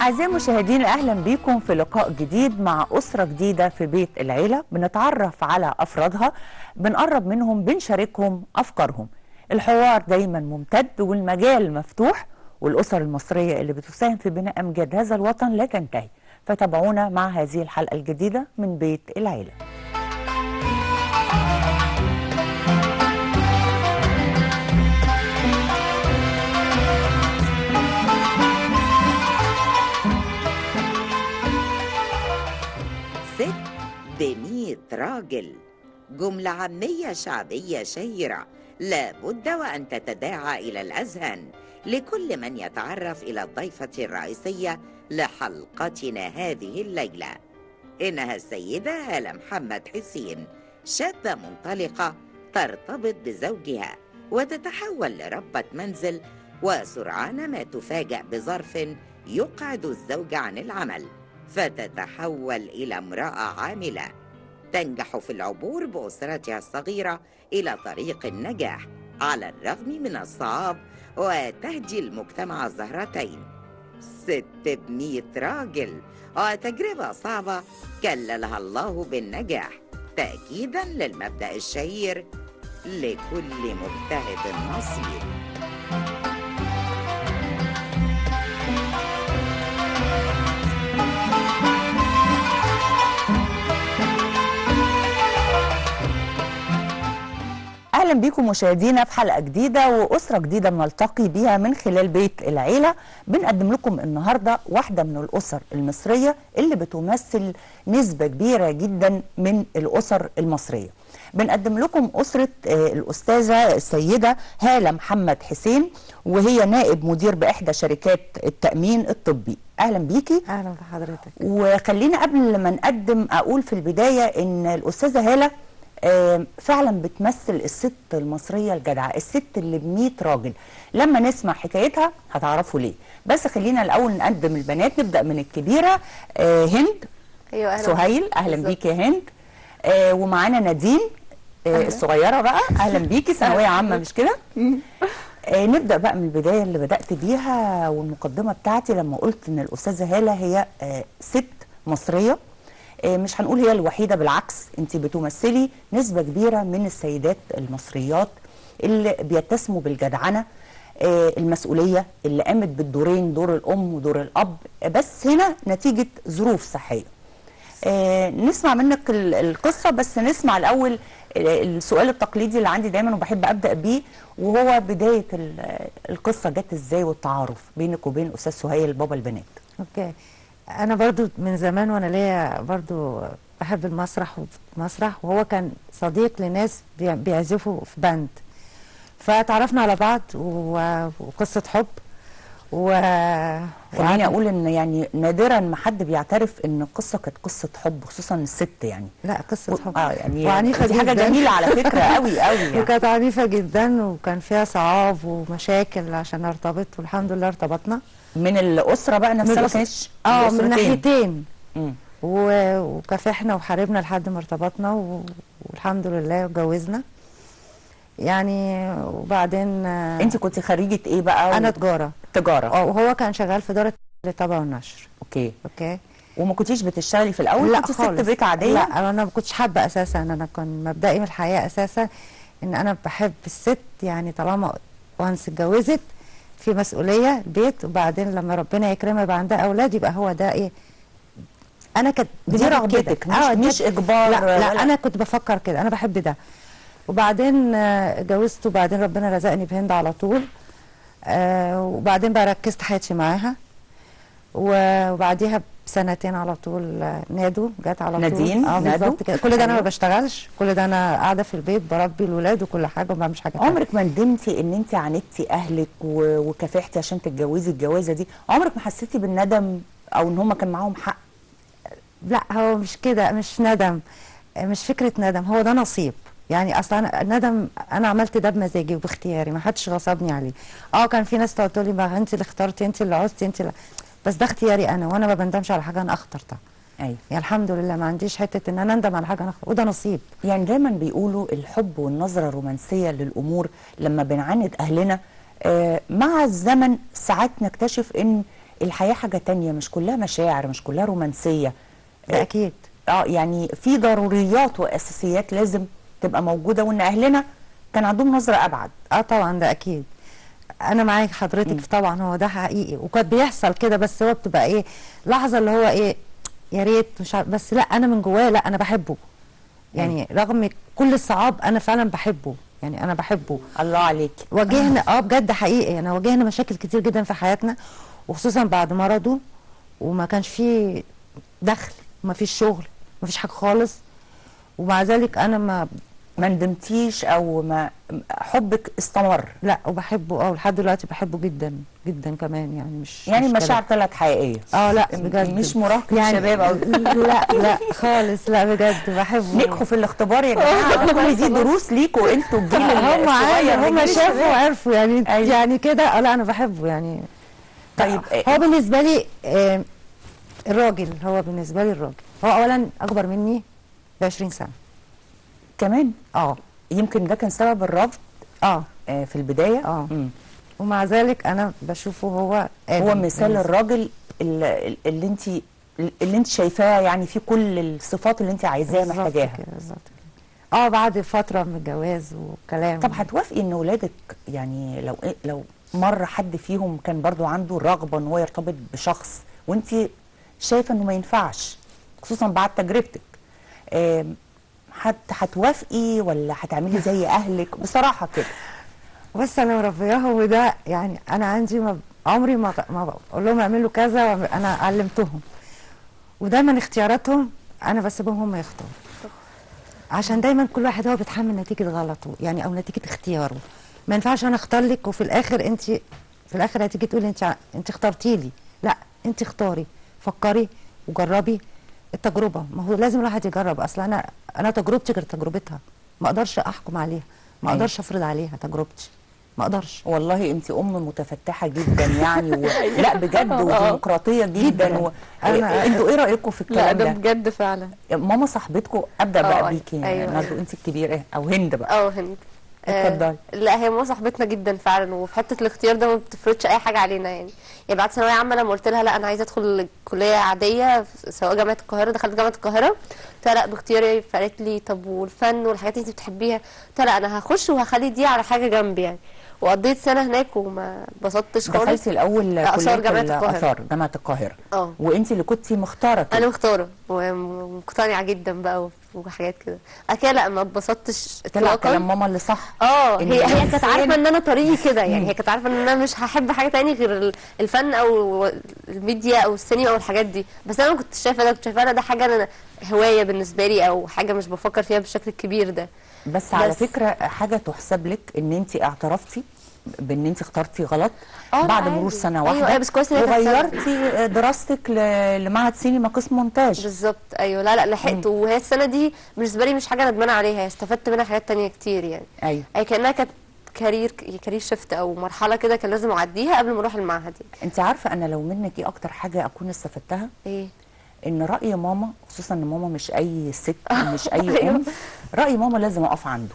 أعزائي المشاهدين أهلا بيكم في لقاء جديد مع أسرة جديدة في بيت العيلة. بنتعرف على أفرادها بنقرب منهم بنشاركهم أفكارهم. الحوار دايما ممتد والمجال مفتوح والأسر المصرية اللي بتساهم في بناء أمجاد هذا الوطن لا تنتهي. فتابعونا مع هذه الحلقة الجديدة من بيت العيلة. ميت راجل. جملة عامية شعبية شهيرة. لا بد وأن تتداعى إلى الأذهان. لكل من يتعرف إلى الضيفة الرئيسية لحلقتنا هذه الليلة. إنها السيدة هالة محمد حسين. شابة منطلقة ترتبط بزوجها وتتحول لربة منزل وسرعان ما تفاجأ بظرف يقعد الزوج عن العمل فتتحول إلى امرأة عاملة. تنجح في العبور بأسرتها الصغيرة إلى طريق النجاح على الرغم من الصعاب وتهدي المجتمع الزهرتين ست بمية راجل وتجربة صعبة كللها الله بالنجاح تأكيدا للمبدأ الشهير لكل مجتهد نصيب أهلا بيكم مشاهدينا في حلقة جديدة وأسرة جديدة بنلتقي بيها من خلال بيت العيلة. بنقدم لكم النهارده واحدة من الأسر المصرية اللي بتمثل نسبة كبيرة جدا من الأسر المصرية. بنقدم لكم أسرة آه، الأستاذة السيدة هالة محمد حسين وهي نائب مدير بإحدى شركات التأمين الطبي. أهلا بيكي. أهلا بحضرتك. وخلينا قبل ما نقدم أقول في البداية إن الأستاذة هالة آه، فعلا بتمثل الست المصرية الجدعة الست اللي ب راجل. لما نسمع حكايتها هتعرفوا ليه. بس خلينا الأول نقدم البنات نبدأ من الكبيرة آه، هند. أيوه أهلا سهيل أهلا بالظبط. بيكي يا هند. آه، ومعانا نادين آه، أهلا. الصغيرة بقى. أهلا بيكي ثانوية عامة مش كده؟ نبدأ بقى من البداية اللي بدأت بيها والمقدمة بتاعتي. لما قلت إن الأستاذة هالة هي ست مصرية آه، مش هنقول هي الوحيدة بالعكس انت بتمثلي نسبة كبيرة من السيدات المصريات اللي بيتسموا بالجدعنة آه، المسؤولية اللي قامت بالدورين دور الأم ودور الأب. آه، بس هنا نتيجة ظروف صحية. آه، نسمع منك ال- القصة بس نسمع الأول ال- السؤال التقليدي اللي عندي دايما وبحب أبدأ بيه وهو بداية ال- القصة جت إزاي والتعارف بينك وبين أستاذ سهيل بابا البنات. okay. أنا برضو من زمان وأنا ليا برضو بحب المسرح والمسرح وهو كان صديق لناس بي- بيعزفوا في band فتعرفنا على بعض و- وقصة حب و خليني أقول إن يعني نادرا ما حد بيعترف إن القصة كانت قصة حب خصوصا الست يعني. لا قصة حب. آه يعني وعنيفة دي حاجة جداً. جميلة على فكرة قوي قوي يعني. وكانت عنيفة جدا وكان فيها صعاب ومشاكل عشان ارتبط والحمد لله ارتبطنا. من الأسرة بقى نفسها ما كانتش آه من. ناحيتين. و- وكافحنا وحاربنا لحد ما ارتبطنا و- والحمد لله اتجوزنا يعني وبعدين أنت كنت خريجة إيه بقى؟ أنا تجارة. تجارة. آه وهو كان شغال في دار الطبع والنشر. okay. okay. وما كنتيش بتشتغلي في الأول؟ لا كنت ست بيت عادية؟ لا أنا ما كنتش حابة أساسا. أنا كان مبدئي من الحياة أساسا إن أنا بحب الست يعني طالما وانس اتجوزت في مسؤولية البيت وبعدين لما ربنا يكرمها يبقى عندها أولاد يبقى هو ده إيه؟ أنا كانت دي رغبتك. مش, مش دي- إجبار لا, لا أنا كنت بفكر كده أنا بحب ده. وبعدين آه، اتجوزت وبعدين ربنا رزقني بهند على طول. آه، وبعدين بقى ركزت حياتي معاها. وبعديها بسنتين على طول آه، نادو جت على طول نادين؟ آه نادو؟ بالظبط كده كل ده أنا ما. بشتغلش كل ده أنا قاعدة في البيت بربي الولاد وكل حاجة وما بعملش حاجة. عمرك ما ندمتي إن انت عاندتي أهلك وكافحتي عشان تتجوزي الجوازة دي عمرك ما حسيتي بالندم أو إن هم كان معاهم حق لا هو مش كده مش ندم مش فكرة ندم هو ده نصيب يعني أصلا أنا الندم أنا عملت ده بمزاجي وباختياري ما حدش غصبني عليه آه كان في ناس تقعد تقول لي ما انت اللي اخترتي انت اللي عوزتي انت اللي بس ده اختياري أنا وأنا ما بندمش على حاجة أنا اخترتها أيوه. يعني الحمد لله ما عنديش حتة إن أنا أندم على حاجة أنا اخترتها وده نصيب. يعني دايما بيقولوا الحب والنظرة الرومانسية للأمور لما بنعاند أهلنا آه مع الزمن ساعات نكتشف إن الحياة حاجة تانية مش كلها مشاعر مش كلها رومانسية. ده أكيد. آه يعني في ضروريات وأساسيات لازم تبقى موجودة وإن أهلنا كان عندهم نظرة أبعد. آه طبعا ده أكيد. أنا معاك حضرتك طبعا هو ده حقيقي. وكان بيحصل كده بس هو بتبقى إيه لحظة اللي هو إيه يا ريت مش عارف بس لأ أنا من جوايا لأ أنا بحبه. يعني رغم كل الصعاب أنا فعلا بحبه. يعني أنا بحبه. الله عليك. واجهنا آه بجد حقيقي. يعني واجهنا مشاكل كتير جدا في حياتنا وخصوصا بعد مرضه وما كانش فيه دخل وما فيش شغل ما فيش حاجة خالص. ومع ذلك أنا ما ما ندمتيش أو ما حبك استمر. لا وبحبه آه لحد دلوقتي بحبه جدا جدا كمان يعني مش يعني مش مشاعر. طلعت حقيقية. آه لا بجد. مش مراهقه شباب أو لا لا خالص لا بجد بحبه. نجحوا في الاختبار يا جماعة. كل دي دروس ليكوا أنتوا الجيل هم عادي هم شافوا. وعرفوا يعني أيوة. يعني كده. آه لا أنا بحبه يعني. طيب هو بالنسبة لي آه، الراجل هو بالنسبة لي الراجل. هو اولا أكبر مني ب 20 سنة. كمان. آه. يمكن ده كان سبب الرفض آه. آه، في البداية. آه. مم. ومع ذلك أنا بشوفه هو هو مثال الراجل اللي, اللي انت اللي انت شايفاه يعني في كل الصفات اللي انت عايزاها محتاجاها. بالظبط. آه بعد فترة من الجواز وكلام. طب هتوافقي إن ولادك يعني لو إيه لو مرة حد فيهم كان برضو عنده الرغبه إن هو يرتبط بشخص وانت شايفة إنه ما ينفعش خصوصا بعد تجربتك هت هتوافقي ولا هتعملي زي أهلك؟ بصراحة كده. بس أنا مربياهم وده يعني أنا عندي ما عمري ما ما بقول لهم اعملوا كذا أنا علمتهم. ودايما اختياراتهم أنا بسيبهم هم يختاروا. عشان دايما كل واحد هو بيتحمل نتيجة غلطه يعني أو نتيجة اختياره. ما ينفعش أنا أختار لك وفي الآخر انت في الآخر هتيجي تقولي أنت أنت اخترتي لي لا أنت اختاري فكري وجربي. التجربة. ما هو لازم الواحد يجرب. أصل أنا أنا تجربتي غير تجربتها. ما أقدرش أحكم عليها. ما أيوة. أقدرش أفرض عليها تجربتي. ما أقدرش. والله أنت أم متفتحة جدا يعني و... لا بجد وديمقراطية جدا. و... أنا- أنتوا إيه رأيكم في لا الكلام ده ده؟ بجد فعلا. ماما صاحبتكم أبدأ بقى بيكي أيوه، نادو أيوه. أنت الكبيرة. أو هند بقى. آه هند. اتفضلي. آه، لا هي ماما صاحبتنا جدا فعلا وفي حتة الاختيار ده ما بتفرضش أي حاجة علينا يعني يعني بعد ثانوية عامة لما قلت لها لا أنا عايزة أدخل كلية عادية سواء جامعة القاهرة دخلت جامعة القاهرة قلت لها لا باختياري فقالت لي طب والفن والحاجات اللي أنت بتحبيها قلت لها لا أنا هخش وهخلي دي على حاجة جنبي يعني وقضيت سنة هناك وما اتبسطتش خالص دخلتي الأول آثار كلية جامعة القاهرة. الاثار جامعة القاهرة آه وأنت اللي كنتي مختارة كده. أنا مختارة ومقتنعة جدا بقى وحاجات كده. كده لا ما اتبسطتش طلع كلام ماما اللي صح. آه هي هي كانت عارفة إن أنا طريقي كده يعني. هي كانت عارفة إن أنا مش هحب حاجة تاني غير ال- الفن أو الميديا أو السينما أو الحاجات دي. بس أنا ما كنتش شايفة ده. كنت شايفة ده حاجة أنا هواية بالنسبة لي أو حاجة مش بفكر فيها بالشكل الكبير ده. بس على بس. فكرة حاجة تحسب لك إن انت اعترفتي بان انت اخترتي غلط آه، بعد عادي. مرور سنة أيوة، واحدة. أيوة، بس كويس. وغيرتي دراستك لمعهد سينما قسم مونتاج. بالظبط أيوه لا لا لحقت. وهي السنة دي بالنسبة لي مش حاجة ندمانة عليها استفدت منها حاجات تانية كتير يعني. أيوه. أي كأنها كانت career career shift أو مرحلة كده كان لازم أعديها قبل ما أروح المعهد يعني. أنت عارفة أنا لو منك إيه أكتر حاجة أكون استفدتها؟ إيه؟ إن رأي ماما خصوصا إن ماما مش أي ست مش أي أم رأي ماما لازم أقف عنده.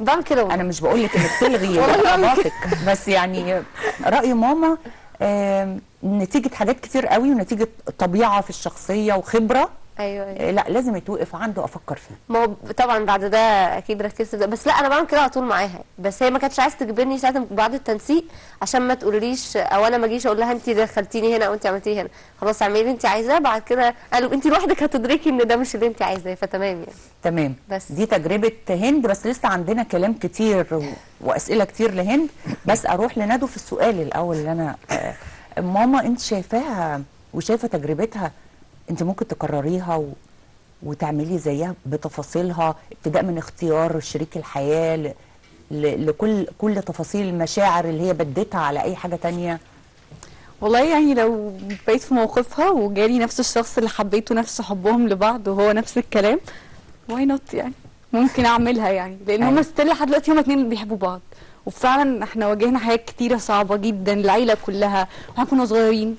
بعمل كده والله. أنا مش بقول لك إنك تلغي بس يعني رأي ماما نتيجة حاجات كتير قوي ونتيجة طبيعة في الشخصية وخبرة. أيوه أيوه. لا لازم يتوقف عنده أفكر فيه. ما هو طبعا بعد ده أكيد ركزت ده. بس لا أنا بعمل كده على طول معاها. بس هي ما كانتش عايزة تجبرني ساعة بعد التنسيق عشان ما تقوليش أو أنا ما أجيش أقول لها انت دخلتيني هنا أو انت عملتيه هنا. خلاص اعملي اللي انت عايزاه بعد كده قالوا انت لوحدك هتدركي إن ده مش اللي انت عايزاه فتمام يعني. تمام. بس. دي تجربة هند بس لسه عندنا كلام كتير و- وأسئلة كتير لهند. بس أروح لندو في السؤال الأول اللي أنا آه، ماما انت شايفاها وشايفة تجربتها انت ممكن تكرريها و... وتعملي زيها بتفاصيلها ابتداء من اختيار شريك الحياة ل... ل... لكل كل تفاصيل المشاعر اللي هي بدتها على أي حاجة تانية. والله يعني لو بقيت في موقفها وجالي نفس الشخص اللي حبيته نفس حبهم لبعض وهو نفس الكلام why not يعني؟ ممكن أعملها يعني لأن أيوة. هما still لحد دلوقتي هما اتنين بيحبوا بعض. وفعلا إحنا واجهنا حاجات كتيرة صعبة جدا العيلة كلها وإحنا كنا صغيرين.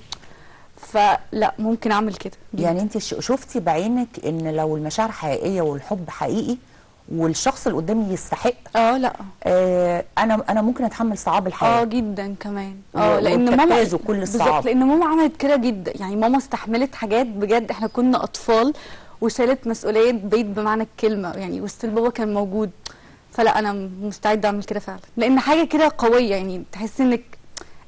فلا ممكن أعمل كده يعني أنت شفتي بعينك إن لو المشاعر حقيقية والحب حقيقي والشخص اللي قدامي يستحق؟ آه لا. آه أنا أنا ممكن أتحمل صعاب الحياة. آه جدا كمان. آه لأن ماما كل الصعاب. لأن ماما عملت كده جدا. يعني ماما استحملت حاجات بجد إحنا كنا أطفال وشالت مسؤولية بيت بمعنى الكلمة يعني وسط بابا كان موجود. فلا أنا مستعدة أعمل كده فعلا. لأن حاجة كده قوية يعني تحس إنك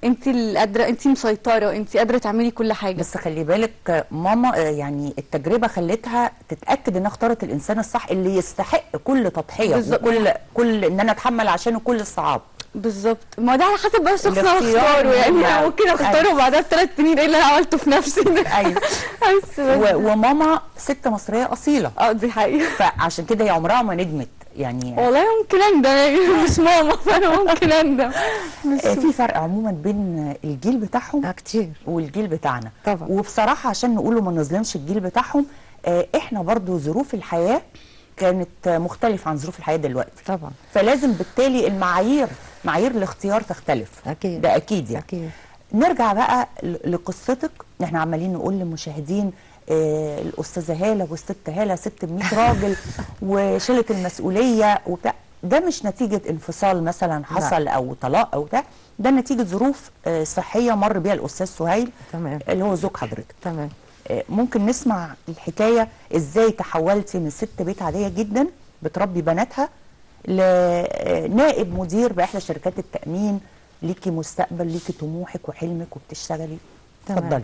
انت اللي قادره انت مسيطرة انت قادرة تعملي كل حاجة. بس خلي بالك ماما آه، يعني التجربة خلتها تتأكد إنها اختارت الإنسان الصح اللي يستحق كل تضحية. وكل كل إن أنا أتحمل عشانه كل الصعاب. بالظبط. ما ده على حسب بقى الشخص اللي هختاره يعني أنا. ممكن أختاره بعدها بثلاث سنين إيه اللي أنا عملته في نفسي؟ ده أيوه و- وماما ست مصرية أصيلة. آه دي حقيقة. فعشان كده هي عمرها ما ندمت. يعني والله ممكن أندم يعني مش ماما فأنا ممكن أندم. آه، في فرق عموما بين الجيل بتاعهم آه كتير. والجيل بتاعنا. طبعا. وبصراحة عشان نقوله ما نظلمش الجيل بتاعهم آه، إحنا برضو ظروف الحياة كانت مختلفة عن ظروف الحياة دلوقتي. طبعا. فلازم بالتالي المعايير معايير الاختيار تختلف. أكيد. ده أكيد يعني. أكيد. نرجع بقى لقصتك. إحنا عمالين نقول للمشاهدين الأستاذة هالة والست هالة ست ب 100 راجل وشالت المسؤولية وبتاع. ده مش نتيجة انفصال مثلا حصل أو طلاق أو بتاع. ده نتيجة ظروف آه صحية مر بيها الأستاذ سهيل تمام. اللي هو زوج حضرتك. تمام. آه، ممكن نسمع الحكاية إزاي تحولتي من ست بيت عادية جدا بتربي بناتها لنائب مدير باحدى شركات التأمين. ليكي مستقبل ليكي طموحك وحلمك وبتشتغلي. تمام. اتفضلي.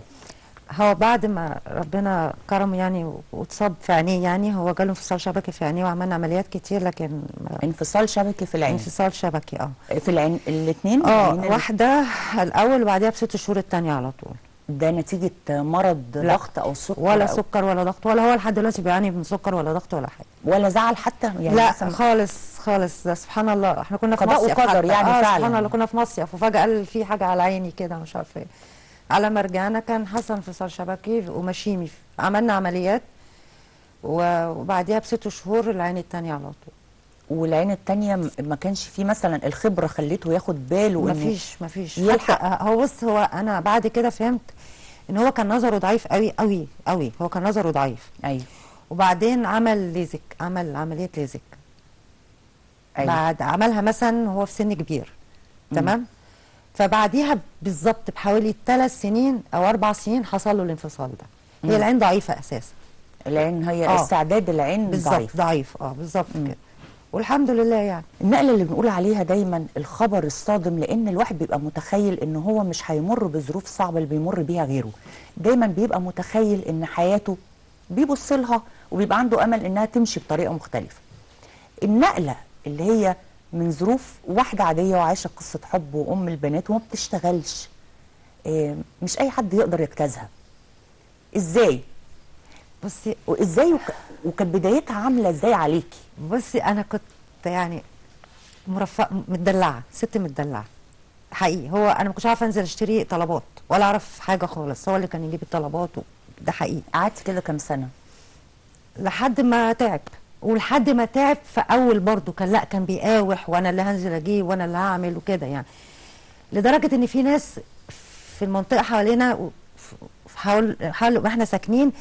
هو بعد ما ربنا كرمه يعني واتصاب في عينيه يعني هو جاله انفصال شبكي في عينيه وعملنا عمليات كتير لكن انفصال شبكي في العين. انفصال شبكي آه. في العين الاثنين آه واحدة الأول وبعديها بست شهور التانية على طول. ده نتيجة مرض. ضغط أو سكر ولا أو سكر ولا ضغط ولا هو لحد دلوقتي بيعاني من سكر ولا ضغط ولا حاجة. ولا زعل حتى؟ يعني لا مثلاً خالص خالص ده سبحان الله. إحنا كنا في قضاء مصيف وقدر حتى. يعني آه فعلاً. سبحان الله كنا في مصيف وفجأة قال في حاجة على عيني كده مش عارفة إيه. على ما رجعنا كان حصل انفصال شبكي ومشيمي عملنا عمليات وبعديها بست شهور العين التانية على طول. والعين الثانية ما كانش فيه مثلا الخبرة خليته ياخد باله إن- مفيش مفيش. يلحق. حتى هو بص هو أنا بعد كده فهمت إن هو كان نظره ضعيف قوي قوي قوي هو كان نظره ضعيف. أيوه وبعدين عمل ليزك عمل عملية ليزك. أيوه بعد عملها مثلا وهو في سن كبير. تمام؟ فبعديها بالظبط بحوالي ثلاث سنين أو أربع سنين حصل له الانفصال ده. هي العين ضعيفة أساسا. العين هي آه. استعداد العين ضعيف. ضعيف. آه بالظبط كده. والحمد لله يعني. النقلة اللي بنقول عليها دايما الخبر الصادم لأن الواحد بيبقى متخيل إن هو مش هيمر بظروف صعبة اللي بيمر بيها غيره. دايما بيبقى متخيل إن حياته بيبص لها وبيبقى عنده أمل إنها تمشي بطريقة مختلفة. النقلة اللي هي من ظروف واحدة عادية وعايشة قصة حب وأم البنات وما بتشتغلش. مش أي حد يقدر يجتازها. إزاي؟ بصي وإزاي وك... وكانت بدايتها عاملة إزاي عليكي؟ بصي أنا كنت يعني مرفق متدلعة ست متدلعة. حقيقي هو أنا ما كنتش عارفة أنزل أشتري طلبات ولا أعرف حاجة خالص. هو اللي كان يجيب الطلبات و... ده حقيقي. قعدتي كده كام سنة؟ لحد ما تعب. ولحد ما تعب في أول برضه كان لا كان بيقاوح وأنا اللي هنزل أجيب وأنا اللي هعمل وكده يعني. لدرجة إن في ناس في المنطقة حوالينا حول حول ما إحنا ساكنين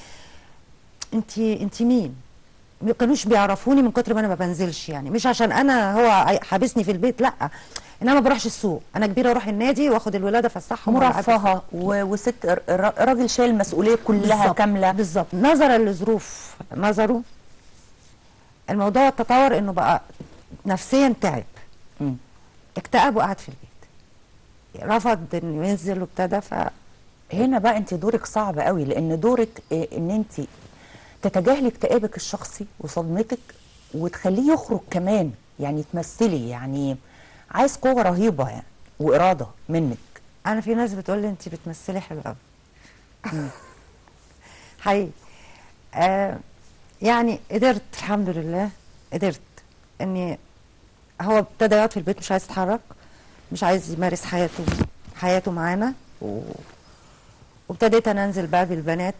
انت انت مين؟ ما كانوش بيعرفوني من كتر ما أنا ما بنزلش يعني. مش عشان أنا هو حابسني في البيت لأ. أنا ما بروحش السوق. أنا كبيرة أروح النادي وآخد الولادة وألعب مرفهه وست راجل شايل المسؤوليه كلها بالظبط، كاملة. بالظبط. نظرا لظروف. نظره الموضوع تطور إنه بقى نفسيا تعب. مم. اكتئب وقعد في البيت. رفض إنه ينزل وابتدى ف هنا بقى أنت دورك صعب قوي لأن دورك آه، إن أنت تتجاهلي اكتئابك الشخصي وصدمتك وتخليه يخرج كمان يعني تمثلي يعني عايز قوة رهيبة يعني وإرادة منك. أنا في ناس بتقول لي أنت بتمثلي حلو قوي. حقيقي. آه يعني قدرت الحمد لله قدرت إني هو ابتدى يقعد في البيت مش عايز يتحرك مش عايز يمارس حياته حياته معانا. وابتديت أنا أنزل بقى بالبنات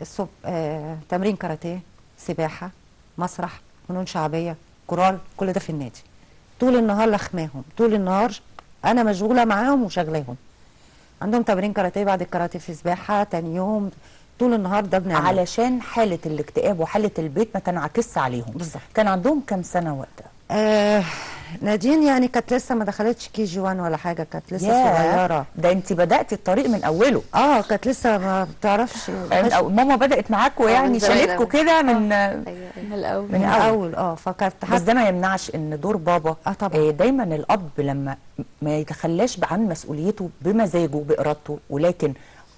الصبح آه تمرين كاراتيه سباحة مسرح فنون شعبية كورال كل ده في النادي طول النهار لاخماهم طول النهار أنا مشغولة معاهم وشغلاهم عندهم تمرين كاراتيه بعد الكاراتيه في سباحة تاني يوم طول النهار ده بنعمله علشان حالة الاكتئاب وحالة البيت ما تنعكسش عليهم بالظبط. كان عندهم كام سنة وقتها آه نادين يعني كانت لسه ما دخلتش KG 1 ولا حاجة كانت لسه ياه، صغيرة ده انت بداتي الطريق من أوله آه كانت لسه ما بتعرفش ماما بدأت معاكوا يعني من زمان شالتكوا. كده من أيوه من الأول من الأول. الأول آه فكانت بس ده ما يمنعش إن دور بابا آه طبعاً. آه دايما الأب لما ما يتخلاش عن مسؤوليته بمزاجه بارادته ولكن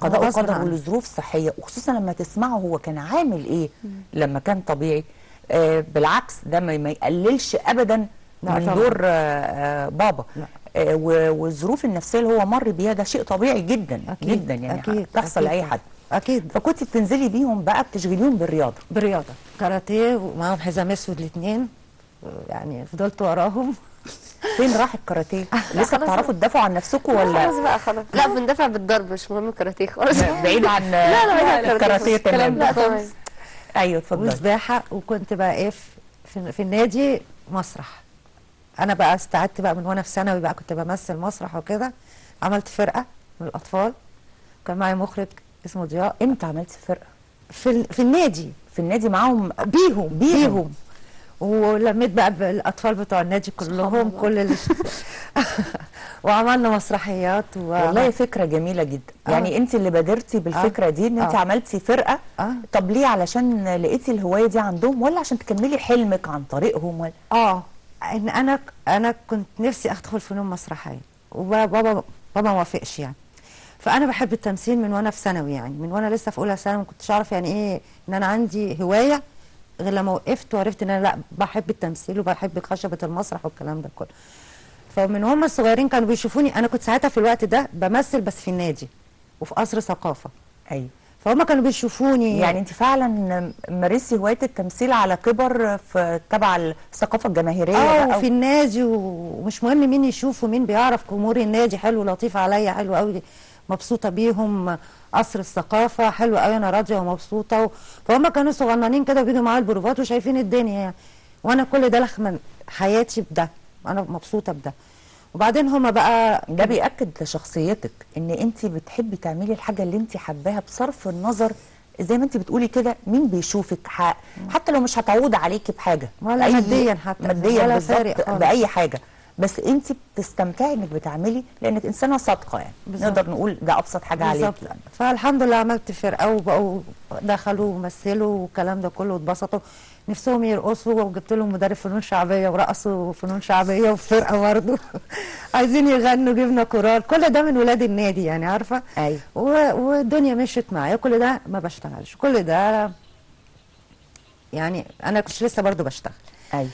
قضاء عنه. ولظروف صحية وخصوصا لما تسمعه هو كان عامل إيه لما كان طبيعي. آه بالعكس ده ما يقللش ابدا من. دور آه آه بابا. لا. آه والظروف النفسية اللي هو مر بيها ده شيء طبيعي جدا أكيد جدا يعني أكيد تحصل أكيد لأي حد. أكيد. فكنت بتنزلي بيهم بقى بتشغليهم بالرياضة؟ برياضه كاراتيه ومعاهم حزام أسود الاثنين يعني فضلت وراهم. فين راح الكاراتيه؟ لسه بتعرفوا تدافعوا عن نفسكم ولا؟ خلاص بقى خلاص. لا بندافع بالضرب مش مهم كاراتيه خالص بعيد عن لا لا الكاراتيه تمام. لا أيوه اتفضلي. وسباحة وكنت بقى إيه في, في النادي مسرح. أنا بقى استعدت بقى من وأنا في ثانوي بقى كنت بمثل مسرح وكده. عملت فرقة من الأطفال. كان معايا مخرج اسمه ضياء. إمتى عملتي فرقة؟ في في النادي. في النادي معاهم بيهم بيهم. بيهم. ولميت بقى بالاطفال بتوع النادي كلهم كل اللي وعملنا مسرحيات و... والله فكرة جميلة جدا. آه. يعني انت اللي بادرتي بالفكرة دي إن انت آه. عملتي فرقة. آه. طب ليه علشان لقيتي الهواية دي عندهم ولا عشان تكملي حلمك عن طريقهم ولا؟ آه. إن أنا أنا كنت نفسي أدخل فنون مسرحية وبابا بابا ما وافقش يعني. فأنا بحب التمثيل من وأنا في ثانوي يعني من وأنا لسه في أولى ثانوي ما كنتش أعرف يعني إيه إن أنا عندي هواية. غير لما وقفت وعرفت إن أنا لأ بحب التمثيل وبحب خشبة المسرح والكلام ده كله. فمن هم الصغيرين كانوا بيشوفوني أنا كنت ساعتها في الوقت ده بمثل بس في النادي وفي قصر ثقافة. أيوه. فهم كانوا بيشوفوني. يعني أنت فعلا مارستي هواية التمثيل على كبر في تبع الثقافة الجماهيرية آه وفي النادي ومش مهم مين يشوف ومين بيعرف جمهور النادي حلو لطيف عليا حلو قوي مبسوطة بيهم قصر الثقافة حلو قوي أنا راضية ومبسوطة و... فهم كانوا صغننين كده بيجوا معايا البروفات وشايفين الدنيا. يعني وأنا كل ده لخمن حياتي بده أنا مبسوطة بده. وبعدين هم بقى ده بيأكد لشخصيتك إن أنت بتحبي تعملي الحاجة اللي أنت حباها بصرف النظر. زي ما أنت بتقولي كده مين بيشوفك ح... حتى لو مش هتعود عليكي بحاجة ولا مادياً حتى، ماديا ولا بالظبط. بأي حاجة. بس انت بتستمتعي انك بتعملي لانك انسانة صادقة يعني. بالظبط. نقدر نقول ده أبسط حاجة بالظبط. عليكي فالحمد لله عملت فرقة وبقوا دخلوا ومثلوا والكلام ده كله واتبسطوا. نفسهم يرقصوا وجبت لهم مدرب فنون شعبية ورقصوا فنون شعبية وفرقة برضه. عايزين يغنوا جبنا كورال. كل ده من ولاد النادي يعني عارفة؟ أيوه. والدنيا مشيت معايا. كل ده ما بشتغلش. كل ده يعني أنا كنت لسه برضه بشتغل. أيوه.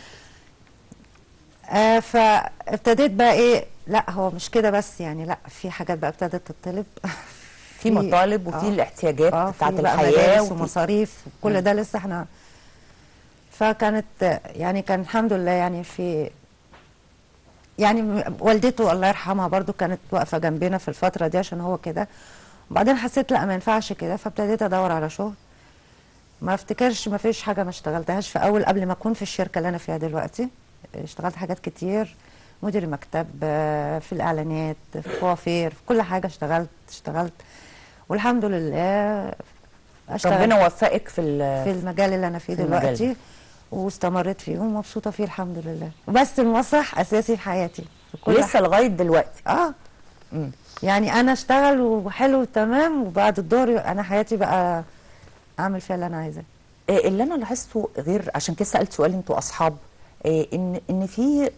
آه فابتديت بقى إيه؟ لا هو مش كده بس يعني لا في حاجات بقى ابتدت تطلب. في مطالب وفي آه. الاحتياجات آه بتاعت الحياة ومصاريف كل ده لسه إحنا فكانت آه، يعني كان الحمد لله يعني في يعني والدته الله يرحمها برضو كانت واقفة جنبنا في الفترة دي عشان هو كده. وبعدين حسيت لا ما ينفعش كده فابتديت أدور على شغل. ما افتكرش ما فيش حاجة ما اشتغلتهاش في أول قبل ما أكون في الشركة اللي أنا فيها دلوقتي. اشتغلت حاجات كتير مدير مكتب آه، في الإعلانات في كوافير في كل حاجة اشتغلت اشتغلت. والحمد لله أشتغل ربنا وفقك في في المجال اللي أنا فيه في المجال دلوقتي واستمريت فيه ومبسوطة فيه الحمد لله. وبس المسرح أساسي في حياتي في كل ولسه لغاية دلوقتي. آه. مم. يعني أنا اشتغل وحلو تمام وبعد الدور أنا حياتي بقى أعمل فيها اللي أنا عايزاه. آه، اللي أنا لاحظته غير عشان كده سألت سؤال أنتوا أصحاب؟ إن إن في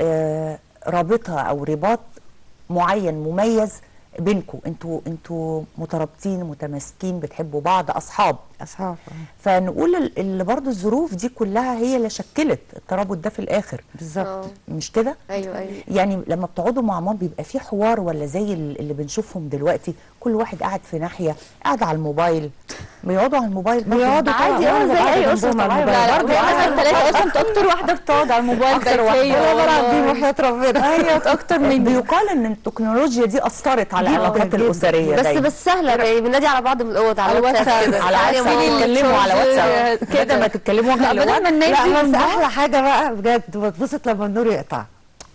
آه، رابطة أو رباط معين مميز بينكم أنتوا أنتوا مترابطين متماسكين بتحبوا بعض أصحاب. أصحاب. فنقول ال- اللي برضو الظروف دي كلها هي اللي شكلت الترابط ده في الآخر. بالظبط. آه. مش كده؟ أيوه أيوه. يعني لما بتقعدوا مع مام بيبقى في حوار ولا زي ال- اللي بنشوفهم دلوقتي؟ كل واحد قاعد في ناحية قاعد على الموبايل بيقعدوا على الموبايل؟ بيقعدوا عادي طبعاً، آه زي أي أسرة الموبايل. لا برضه مثلا ثلاثة أصلا انت أكتر واحدة بتقعد على الموبايل والله العظيم والله. وحياة ربنا أيوه أكتر مني. بيقال إن التكنولوجيا دي أثرت على العلاقات. الأسرية بس. بس سهلة يعني بننادي على بعض من الاوض على على واتساب واتساب. كده على واتساب ماما. يتكلموا على واتساب كده. ما تتكلموا لوحدنا. ننادي لا بس. أحلى حاجة بقى بجد بتبسط لما النور يقطع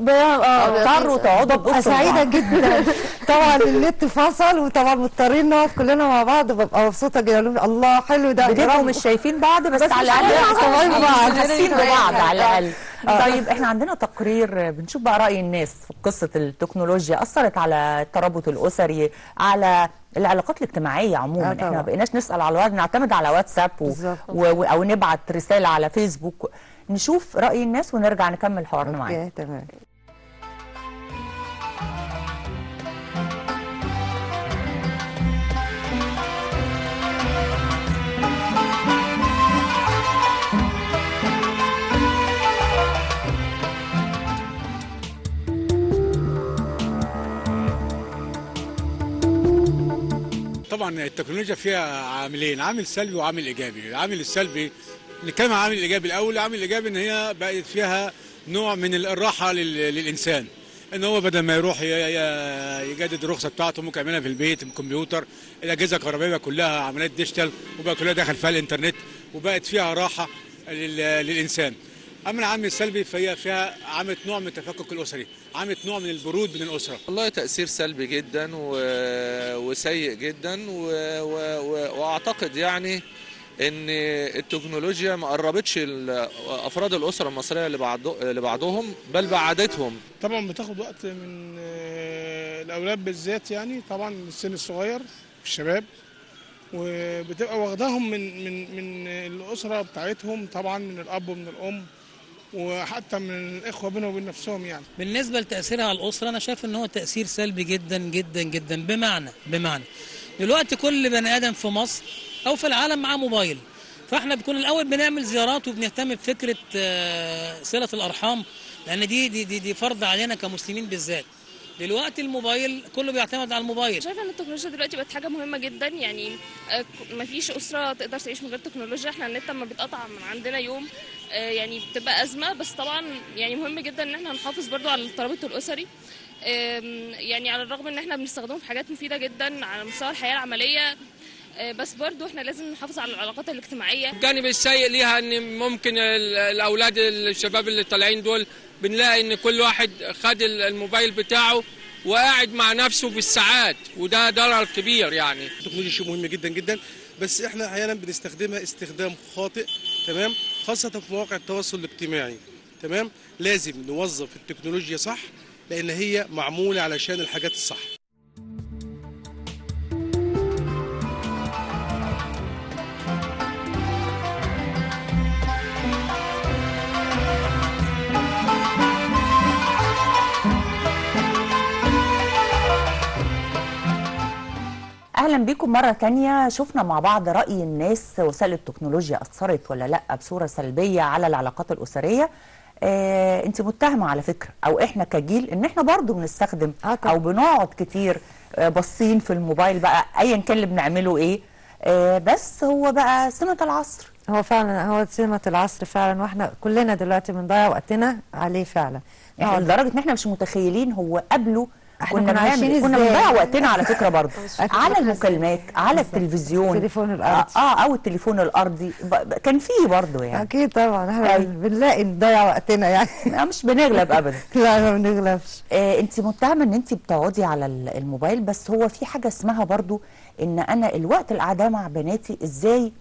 اضطروا تقعدوا ببقى تبصوا سعيده. جدا طبعا النت فصل وطبعا مضطرين نقعد كلنا مع بعض ببقى مبسوطة جدا الله حلو ده بتبقوا مش شايفين بعض بس, على مش الأقل عارفين بعض. حاسين ببعض على الأقل آه. طيب إحنا عندنا تقرير بنشوف بقى رأي الناس في قصة التكنولوجيا أثرت على الترابط الأسري على العلاقات الاجتماعية عموما. آه إحنا. ما بقيناش نسأل على الواتس نعتمد على واتساب و... و... أو نبعت رسالة على فيسبوك. نشوف رأي الناس ونرجع نكمل حوارنا معاك. أوكي تمام. طبعا التكنولوجيا فيها عاملين عامل سلبي وعامل إيجابي. العامل السلبي نتكلم عن العامل الإيجابي الأول العامل الإيجابي إن هي بقت فيها نوع من الراحة لل- للإنسان. إن هو بدل ما يروح يجدد الرخصة بتاعته ممكن يعملها في البيت بالكمبيوتر الأجهزة الكهربائية كلها عمليات digital وبقى كلها داخل فيها الإنترنت وبقت فيها راحة لل- للإنسان. اما العامل السلبي فهي فيها عملت نوع من التفكك الأسري عملت نوع من البرود من الأسرة. والله تأثير سلبي جدا و... وسيء جدا و... و... و... وأعتقد يعني إن التكنولوجيا ما قربتش افراد الأسرة المصرية لبعض... لبعضهم بل بعدتهم. طبعا بتاخد وقت من آه، الأولاد بالذات يعني طبعا من السن الصغير الشباب وبتبقى واخداهم من من من الأسرة بتاعتهم طبعا من الأب ومن الأم. وحتى من الإخوة بينهم وبين نفسهم يعني. بالنسبة لتأثيرها على الأسرة أنا شايف إن هو تأثير سلبي جدا جدا جدا بمعنى بمعنى. دلوقتي كل بني آدم في مصر أو في العالم معاه موبايل. فإحنا بنكون الأول بنعمل زيارات وبنهتم بفكرة آه، صلة الأرحام لأن دي دي دي, دي فرض علينا كمسلمين بالذات. دلوقتي الموبايل كله بيعتمد على الموبايل. شايفه إن التكنولوجيا دلوقتي بقت حاجة مهمة جدا يعني آه، مفيش أسرة تقدر تعيش من غير تكنولوجيا. إحنا النت لما بيتقطع من عندنا يوم يعني بتبقى أزمة بس طبعا يعني مهم جدا إن إحنا نحافظ برضو على الترابط الأسري. يعني على الرغم إن إحنا بنستخدمه في حاجات مفيدة جدا على مستوى الحياة العملية آه، بس برضو إحنا لازم نحافظ على العلاقات الاجتماعية. الجانب السيء ليها إن ممكن ال- الأولاد الشباب اللي طالعين دول بنلاقي إن كل واحد خد ال- الموبايل بتاعه وقاعد مع نفسه بالساعات وده ضرر كبير يعني. التكنولوجيا شيء مهم جدا جدا. بس إحنا أحيانا بنستخدمها استخدام خاطئ تمام؟ خاصة في مواقع التواصل الاجتماعي تمام؟ لازم نوظف التكنولوجيا صح لأن هي معمولة علشان الحاجات الصح. أهلا بيكم مرة تانية. شفنا مع بعض رأي الناس وسائل التكنولوجيا أثرت ولا لأ بصورة سلبية على العلاقات الأسرية. آه انت متهمة على فكرة أو إحنا كجيل إن إحنا برضو بنستخدم آه. أو بنقعد كتير آه باصين في الموبايل بقى ايا كان اللي بنعمله إيه. آه بس هو بقى سمه العصر. هو فعلا هو سمة العصر فعلا وإحنا كلنا دلوقتي بنضيع وقتنا عليه فعلا. نقعد- لدرجة إن إحنا مش متخيلين هو قبله إحنا كنا عايشين كنا؟ بنضيع وقتنا على فكرة برضه. على المكالمات على التلفزيون. التليفون الأرضي. آه آه، أو التليفون الأرضي. كان فيه برضه يعني. أكيد طبعا. إحنا أيوة. بنلاقي نضيع وقتنا يعني. مش بنغلب ابدا. لا ما بنغلبش. آه أنت متهمة إن أنت بتقعدي على ال- الموبايل بس هو في حاجة اسمها برضو إن أنا الوقت اللي قاعدة مع بناتي إزاي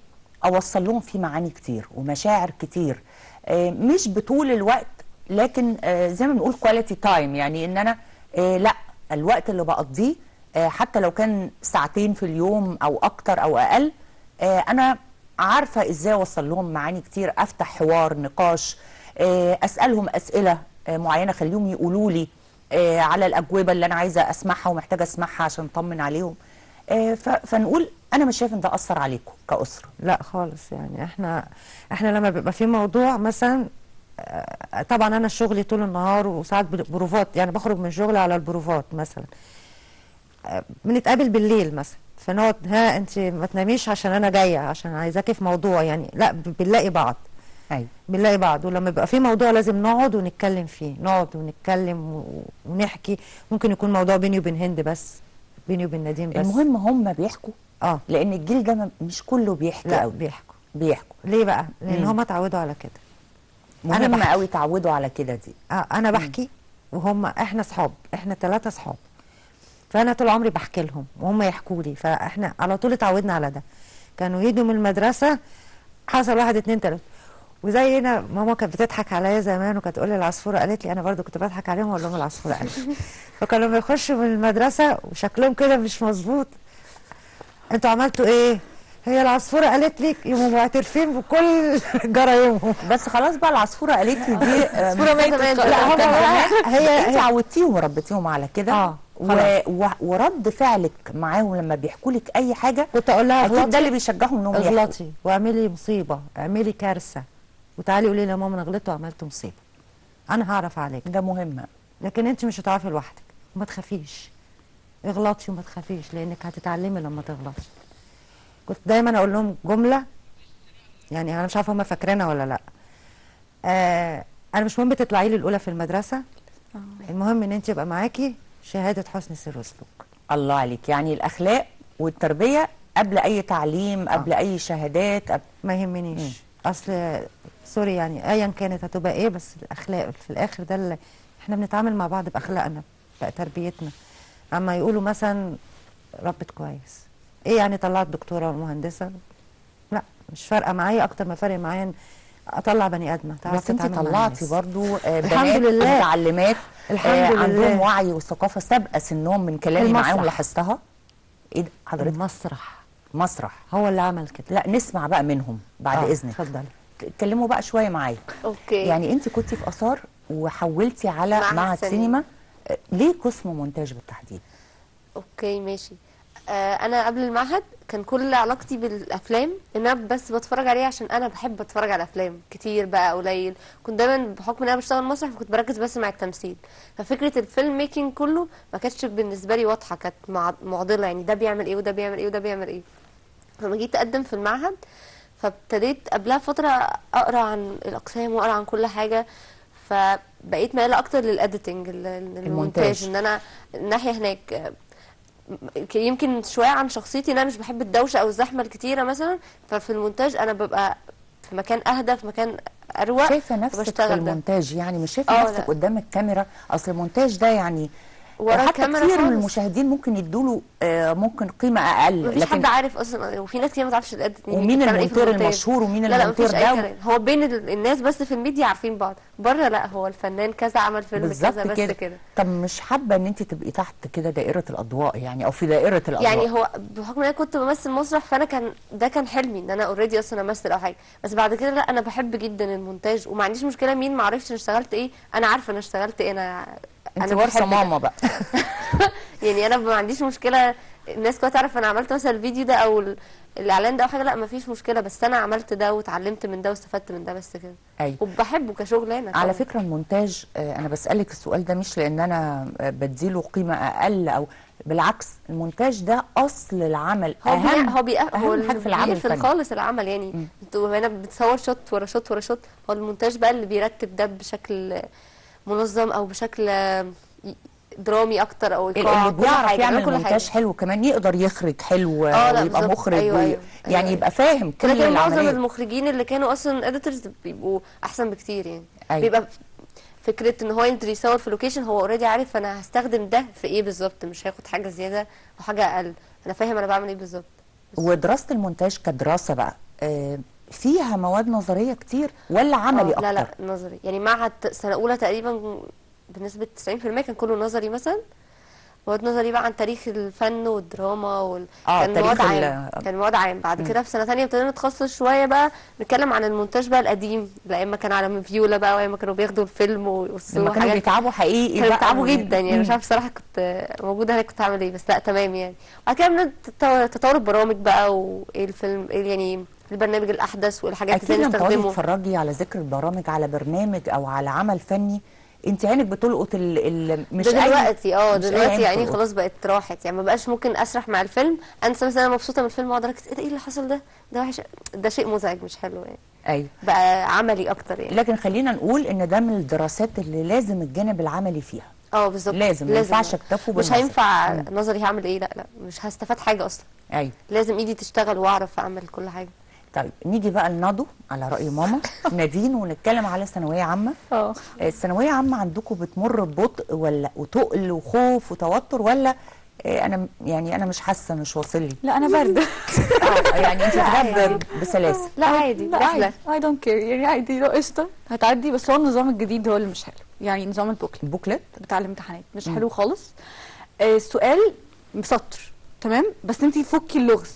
أوصل لهم فيه معاني كتير ومشاعر كتير. آه مش بطول الوقت لكن آه زي ما بنقول quality time يعني إن أنا آه لأ الوقت اللي بقضيه آه حتى لو كان ساعتين في اليوم أو أكتر أو أقل آه أنا عارفة إزاي أوصل لهم معاني كتير أفتح حوار نقاش آه أسألهم أسئلة معينة خليهم يقولوا لي على الأجوبة اللي أنا عايزة أسمعها ومحتاجة أسمعها عشان أطمن عليهم. فنقول أنا مش شايف إن ده أثر عليكم كأسرة. لا خالص يعني إحنا إحنا لما بيبقى في موضوع مثلا طبعا أنا شغلي طول النهار وساعات بروفات يعني بخرج من شغلي على البروفات مثلا. آه، بنتقابل بالليل مثلا. فنقعد ها أنت ما تناميش عشان أنا جاية عشان عايزاكي في موضوع. يعني لا بنلاقي بعض. أيوه. بنلاقي بعض. ولما بيبقى في موضوع لازم نقعد ونتكلم فيه. نقعد ونتكلم ونحكي. ممكن يكون موضوع بيني وبين هند بس بيني وبين نديم بس. المهم هم بيحكوا. آه. لأن الجيل ده مش كله بيحكي لا قوي بيحكوا. بيحكوا. ليه بقى؟ لأن. هم اتعودوا على كده. مهم بحكي. قوي تعودوا على كده دي. آه أنا بحكي وهم إحنا صحاب إحنا ثلاثة صحاب. فأنا طول عمري بحكي لهم وهم يحكوا لي فإحنا على طول اتعودنا على ده. كانوا يجوا من المدرسة حصل واحد اتنين تلاتة. وزي هنا ماما كانت بتضحك عليا زمان وكانت تقول لي العصفورة قالت لي أنا برضو كنت بضحك عليهم وأقول لهم العصفورة قالت فكانوا لما يخشوا من المدرسة وشكلهم كده مش مظبوط. أنتوا عملتوا إيه؟ هي العصفورة قالت لك يقوموا معترفين بكل جرايمهم. بس خلاص بقى العصفورة قالت لي دي آه، عصفورة من ماتت. لا هي هي- انت عودتيهم وربيتيهم على كده؟ آه، و... و... ورد فعلك معاهم لما بيحكوا لك أي حاجة؟ كنت أقول لها أكيد ده اللي بيشجعهم إنهم يحكوا. اغلطي واعملي مصيبة اعملي كارثة وتعالي قولي لي يا ماما أنا غلطت وعملت مصيبة. أنا هعرف عليك. ده مهم. لكن انت مش هتعرفي لوحدك. وما تخافيش. اغلطي وما تخافيش لأنك هتتعلمي لما تغلطي. كنت دايما أقول لهم جملة يعني أنا مش عارفة هم فاكرينها ولا لأ. آه أنا مش مهم تطلعي لي الأولى في المدرسة المهم إن أنت يبقى معاكي شهادة حسن سير وسلوك. الله عليك. يعني الأخلاق والتربية قبل أي تعليم قبل أي شهادات قبل... ما يهمنيش. أصل سوري يعني ايا كانت هتبقى إيه بس الأخلاق في الآخر ده اللي إحنا بنتعامل مع بعض بأخلاقنا بتربيتنا أما يقولوا مثلا ربت كويس. إيه يعني طلعت دكتورة ومهندسة؟ لا مش فارقة معايا أكتر ما فارق معايا أطلع بني آدمة تعرف بس انت طلعتي. برضو آه، الحمد بنات لله. متعلمات الحمد آه، لله. عندهم وعي وثقافة سابقة سنهم من كلامي. معاهم لاحظتها؟ إيه ده؟ حضرتك؟ المسرح. مسرح. هو اللي عمل كده. لا نسمع بقى منهم بعد آه، إذنك. اتفضلي اتكلموا بقى شوية معايا. أوكي. يعني انت كنتي في آثار وحولتي على معهد سينما. آه، ليه قسم مونتاج بالتحديد؟ okay ماشي. أنا قبل المعهد كان كل علاقتي بالأفلام إن أنا بس بتفرج عليها عشان أنا بحب أتفرج على أفلام كتير بقى قليل. كنت دايما بحكم إن أنا بشتغل مسرح فكنت بركز بس مع التمثيل. ففكرة ال film making كله ما كانتش بالنسبة لي واضحة كانت مع- معضلة يعني ده بيعمل إيه وده بيعمل إيه وده بيعمل إيه. فلما جيت أقدم في المعهد فابتديت قبلها فتره أقرأ عن الأقسام وأقرأ عن كل حاجة فبقيت مايلة أكتر لل editing المونتاج. إن أنا الناحية هناك. آه، يمكن شوية عن شخصيتي إن أنا مش بحب الدوشة أو الزحمة الكتيرة مثلا ففي المونتاج أنا ببقى في مكان أهدى في مكان أروق شايفة نفسك في ده. المونتاج يعني مش شايفة آه، نفسك لا. قدام الكاميرا أصل المونتاج ده يعني ورا حتى الكاميرا كتير من. المشاهدين ممكن يدوله آه، ممكن قيمة أقل مفيش حد عارف أصلا وفي ناس كتير ما تعرفش ال edit ومين المونتير المشهور ومين المونتير ده؟ هو بين ال- الناس بس في الميديا عارفين بعض. بره لا هو الفنان كذا عمل فيلم كذا بس كده. كده. طب مش حابة إن أنت تبقي تحت كده دائرة الأضواء يعني أو في دائرة الأضواء؟ يعني هو بحكم إن أنا كنت بمثل مسرح فأنا كان ده كان حلمي إن أنا اوريدي أصلا أمثل أو حاجة. بس بعد كده لا أنا بحب جدا المونتاج وما عنديش مشكلة مين ما عرفش اشتغلت إيه أنا عارفة أنا اشتغلت إيه أنا انت ده. ماما بقى يعني أنا ما عنديش مشكلة الناس كلها تعرف أنا عملت مثلا الفيديو ده أو ال- الإعلان ده أو حاجة لا ما فيش مشكلة بس أنا عملت ده واتعلمت من ده واستفدت من ده بس كده أيوه وبحبه كشغلانه على طبعاً. فكرة المونتاج آه، أنا بسألك السؤال ده مش لأن أنا آه، بديله قيمة أقل أو بالعكس المونتاج ده أصل العمل هو اهم. هو بي... هو حاجة في العمل الفني خالص العمل يعني أنتوا هنا بتصور shot ورا shot ورا shot هو المونتاج بقى اللي بيرتب ده بشكل منظم أو بشكل درامي أكتر أو إيقاع اللي بيعرف يعمل مونتاج. حلو كمان يقدر يخرج حلو لا ويبقى. مخرج أيوة أيوة. يعني أيوة. يبقى فاهم كل كده معظم المخرجين اللي كانوا أصلا editors بيبقوا أحسن بكتير يعني أيوة. بيبقى فكرة إن هو ينزل يصور في location هو already عارف أنا هستخدم ده في إيه بالظبط مش هياخد حاجة زيادة أو حاجة أقل أنا فاهم أنا بعمل إيه بالظبط ودراسة المونتاج كدراسة بقى آه، فيها مواد نظرية كتير ولا عملي آه، أكتر لا لا نظري. يعني معهد سنة أولى تقريبا بنسبة 90% كان كله نظري مثلا. مواد نظري بقى عن تاريخ الفن والدراما وال... آه، كان مواد عام. كان مواد عام. بعد كده في سنة ثانية ابتدينا نتخصص شوية بقى نتكلم عن المونتاج بقى القديم. أيام ما كان على فيولا بقى وايام ما كانوا بياخدوا الفيلم ويرسموا لما كانوا حاجات. بيتعبوا حقيقي كانوا بيتعبوا جدا يعني. مش. عارفة الصراحه كنت موجودة هناك كنت هعمل إيه بس لا تمام يعني. بعد كده تطور البرامج بقى وإيه الفيلم إيه يعني البرنامج الأحدث والحاجات أكيد إزاي لما تقعدي نستخدمه تتفرجي على ذكر البرامج على برنامج أو على عمل فني. أنت عينك بتلقط ال ال مش ده دلوقتي آه دلوقتي عين يعني. خلاص بقت راحت. يعني ما بقاش ممكن أسرح مع الفيلم أنسى مثلا أنا مبسوطة من الفيلم واقعد أركز إيه ده إيه اللي حصل ده؟ ده وحش. ده شيء مزعج مش حلو يعني. أيوه بقى عملي أكتر يعني. لكن خلينا نقول إن ده من الدراسات اللي لازم الجانب العملي فيها. آه بالظبط. لازم، ما ينفعش اكتفوا مش. هينفع. نظري هعمل إيه؟ لا لا مش هستفاد حاجة أصلا. أيوه لازم إيدي تشتغل وأعرف أعمل كل حاجة. طيب نيجي بقى لنادو على رأي ماما. نادين ونتكلم على ثانوية عامة. آه. الثانوية عامة عندكم بتمر ببطء ولا وتقل وخوف وتوتر ولا آه، أنا يعني أنا مش حاسة مش واصل لي؟ لا أنا بارده آه، يعني أنت بتاخديها ب- بسلاسة. لا عادي لا عادي. I don't care يعني عادي لو قشطة. هتعدي بس هو النظام الجديد هو اللي مش حلو. يعني نظام ال booklet. ال booklet؟ بتاع الامتحانات. مش حلو خالص. السؤال مسطر تمام؟ بس انت فكي اللغز.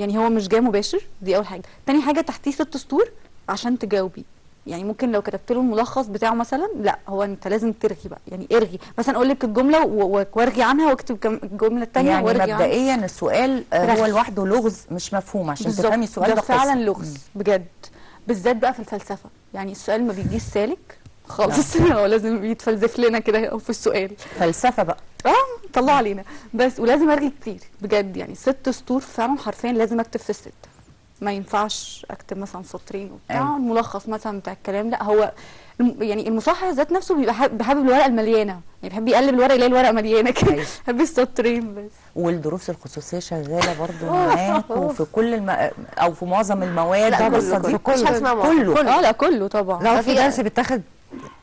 يعني هو مش جاي مباشر دي أول حاجة. تاني حاجة تحتيه ست سطور عشان تجاوبي يعني ممكن لو كتبت له الملخص بتاعه مثلا لا هو أنت لازم ترغي بقى. يعني ارغي. مثلا أقول لك الجملة وارغي عنها واكتب كم- الجملة الثانية يعني وارغي عنها. مبدئيا السؤال آه، هو. لوحده لغز مش مفهوم عشان. تفهمي السؤال ده فعلا قصة. لغز بجد. بالذات بقى في الفلسفة. يعني السؤال ما بيجيش سالك خالص. هو لازم يتفلسف لنا كده في السؤال. فلسفة بقى. آه طلع علينا بس ولازم ارغي كتير. بجد يعني ست سطور فعلا حرفيا لازم أكتب في الست. ما ينفعش أكتب مثلا سطرين وبتاع. أيوة. الملخص مثلا بتاع الكلام لا هو يعني المصحح ذات نفسه بيبقى حابب بيحب الورقة المليانة. يعني بيحب يقلب الورقة يلاقي الورقة مليانة كده. أيوة. بيحب السطرين بس. والدروس الخصوصية شغالة برضو معاك وفي كل الم... أو في معظم المواد. لا، القصة كله، كله. كله. كله. آه لا كله طبعا. في في- درس بيتاخد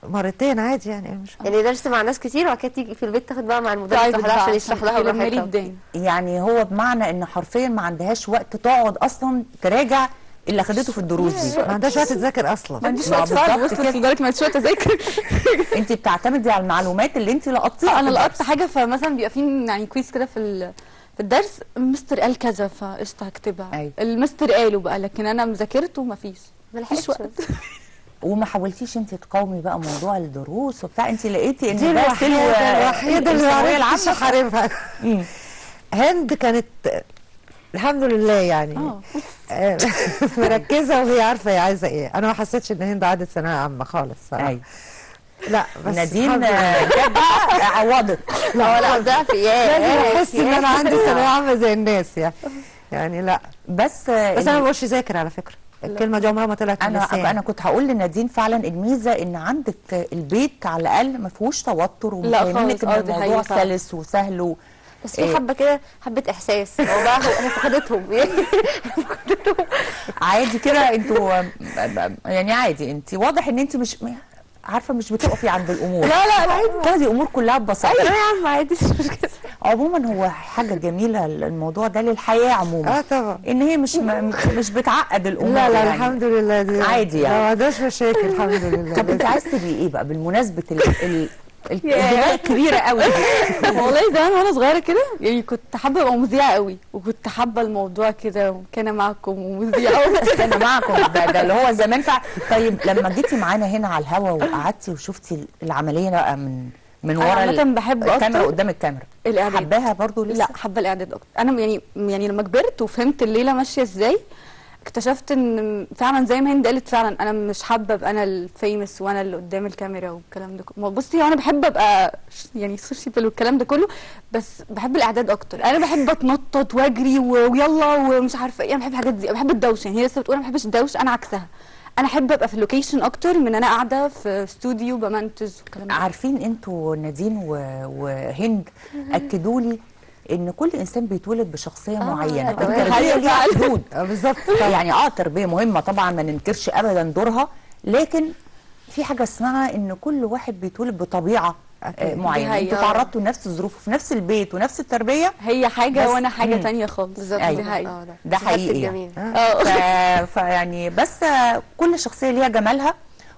مرتين عادي يعني مش يعني درس مع ناس كتير وبعد كده تيجي في البيت تاخد بقى مع المدرس بقى عشان يشرح لها براحتها الدين يعني هو بمعنى إن حرفيا ما عندهاش وقت تقعد أصلا تراجع اللي أخدته في الدروس دي. ما عندهاش وقت تذاكر أصلا. ما عنديش ما وقت بالظبط وصلت. لدرجة ما عنديش وقت اذاكر انت بتعتمدي على المعلومات اللي انت لقطتيها أنا لقطت. حاجة فمثلا بيبقى في يعني كويس كده في ال- في الدرس المستر قال كذا فقشطة هكتبها. أيوة. المستر قاله بقى لكن أنا مذاكرته مفيش. ما مفيش لحقتش وقت. وما حاولتيش انت تقاومي بقى موضوع الدروس وبتاع؟ انت لقيتي ان دي ده الوحيدة سلو الوحيدة اللي عرفتش. أحاربها. مم. هند كانت الحمد لله يعني. آه. آه، مركزة وهي عارفة هي عايزة إيه. أنا ما حسيتش إن هند عدت ثانوية عامة خالص صراحة. أيوه لا بس نادين. آه، عوضت. لا. لا ده في لازم إيه أحس إن أنا عندي ثانوية عامة زي الناس يعني. يعني لا. بس آه، بس أنا ما بقولش ذاكر على فكرة. الكلمة دي عمرها ما طلعت من أنا لساني. أنا كنت هقول لنادين فعلا الميزة إن عندك البيت على الأقل ما فيهوش توتر لا ومفهمينك خالص، إن دي الموضوع. سلس وسهل و... بس في إيه. حبة كده حبة إحساس هو بقى هو فقدتهم يعني عادي كده أنتوا يعني عادي انت واضح إن انت مش عارفة مش بتقفي عند الأمور. لا لا لا تاخدي الأمور كلها ببساطة. يا عم عادي مش مشكلة. عموما هو حاجة جميلة الموضوع ده للحياة عموما. آه طبعا. إن هي مش مش بتعقد الأمور لا لا يعني. الحمد لله دي عادي يعني. ما عندهاش مشاكل الحمد لله. طب أنت عايز تبقي إيه بقى؟ بالمناسبة ال ال ال- الدماغ الكبيره قوي. والله زمان وأنا صغيرة كده يعني كنت حابة أبقى مذيعة قوي وكنت حابة الموضوع كده وكان معكم ومذيعة. أنا معكم ده, ده اللي هو زمان فع... طيب لما جيتي معانا هنا على الهوا وقعدتي وشفتي العملية بقى من من ورا عامة ال- بحب الكاميرا قدام الكاميرا. الإعداد. حباها برضو لسه؟ لا حابة الإعداد أكتر. أنا يعني يعني لما كبرت وفهمت الليلة ماشية إزاي اكتشفت إن فعلا زي ما هند قالت فعلا أنا مش حابة أبقى أنا الفيمس وأنا اللي قدام الكاميرا والكلام ده كله. بصي أنا بحب أبقى يعني sociable والكلام ده كله بس بحب الإعداد أكتر. أنا بحب أتنطط وأجري ويلا ومش عارفة إيه. أنا بحب الحاجات دي. بحب الدوشة. يعني هي لسه بتقول أنا ما بحبش الدوشة أنا عكسها. أنا أحب أبقى في ال location أكتر من أنا قاعدة في استوديو بمنتج والكلام ده. عارفين أنتوا نادين. وهند؟ اكدوا لي إن كل إنسان بيتولد بشخصية معينة ده التربية ليها. حدود آه، بالظبط يعني آه تربية مهمة طبعا ما ننكرش ابدا دورها لكن في حاجة اسمها إن كل واحد بيتولد بطبيعة آه، معينة. أنتوا تعرضتوا لنفس الظروف في نفس البيت ونفس التربية هي حاجة وأنا حاجة مم. تانية خالص بالظبط أيوة. آه،. ده حقيقي يعني. الجميل آه. فيعني بس آه، كل شخصية ليها جمالها.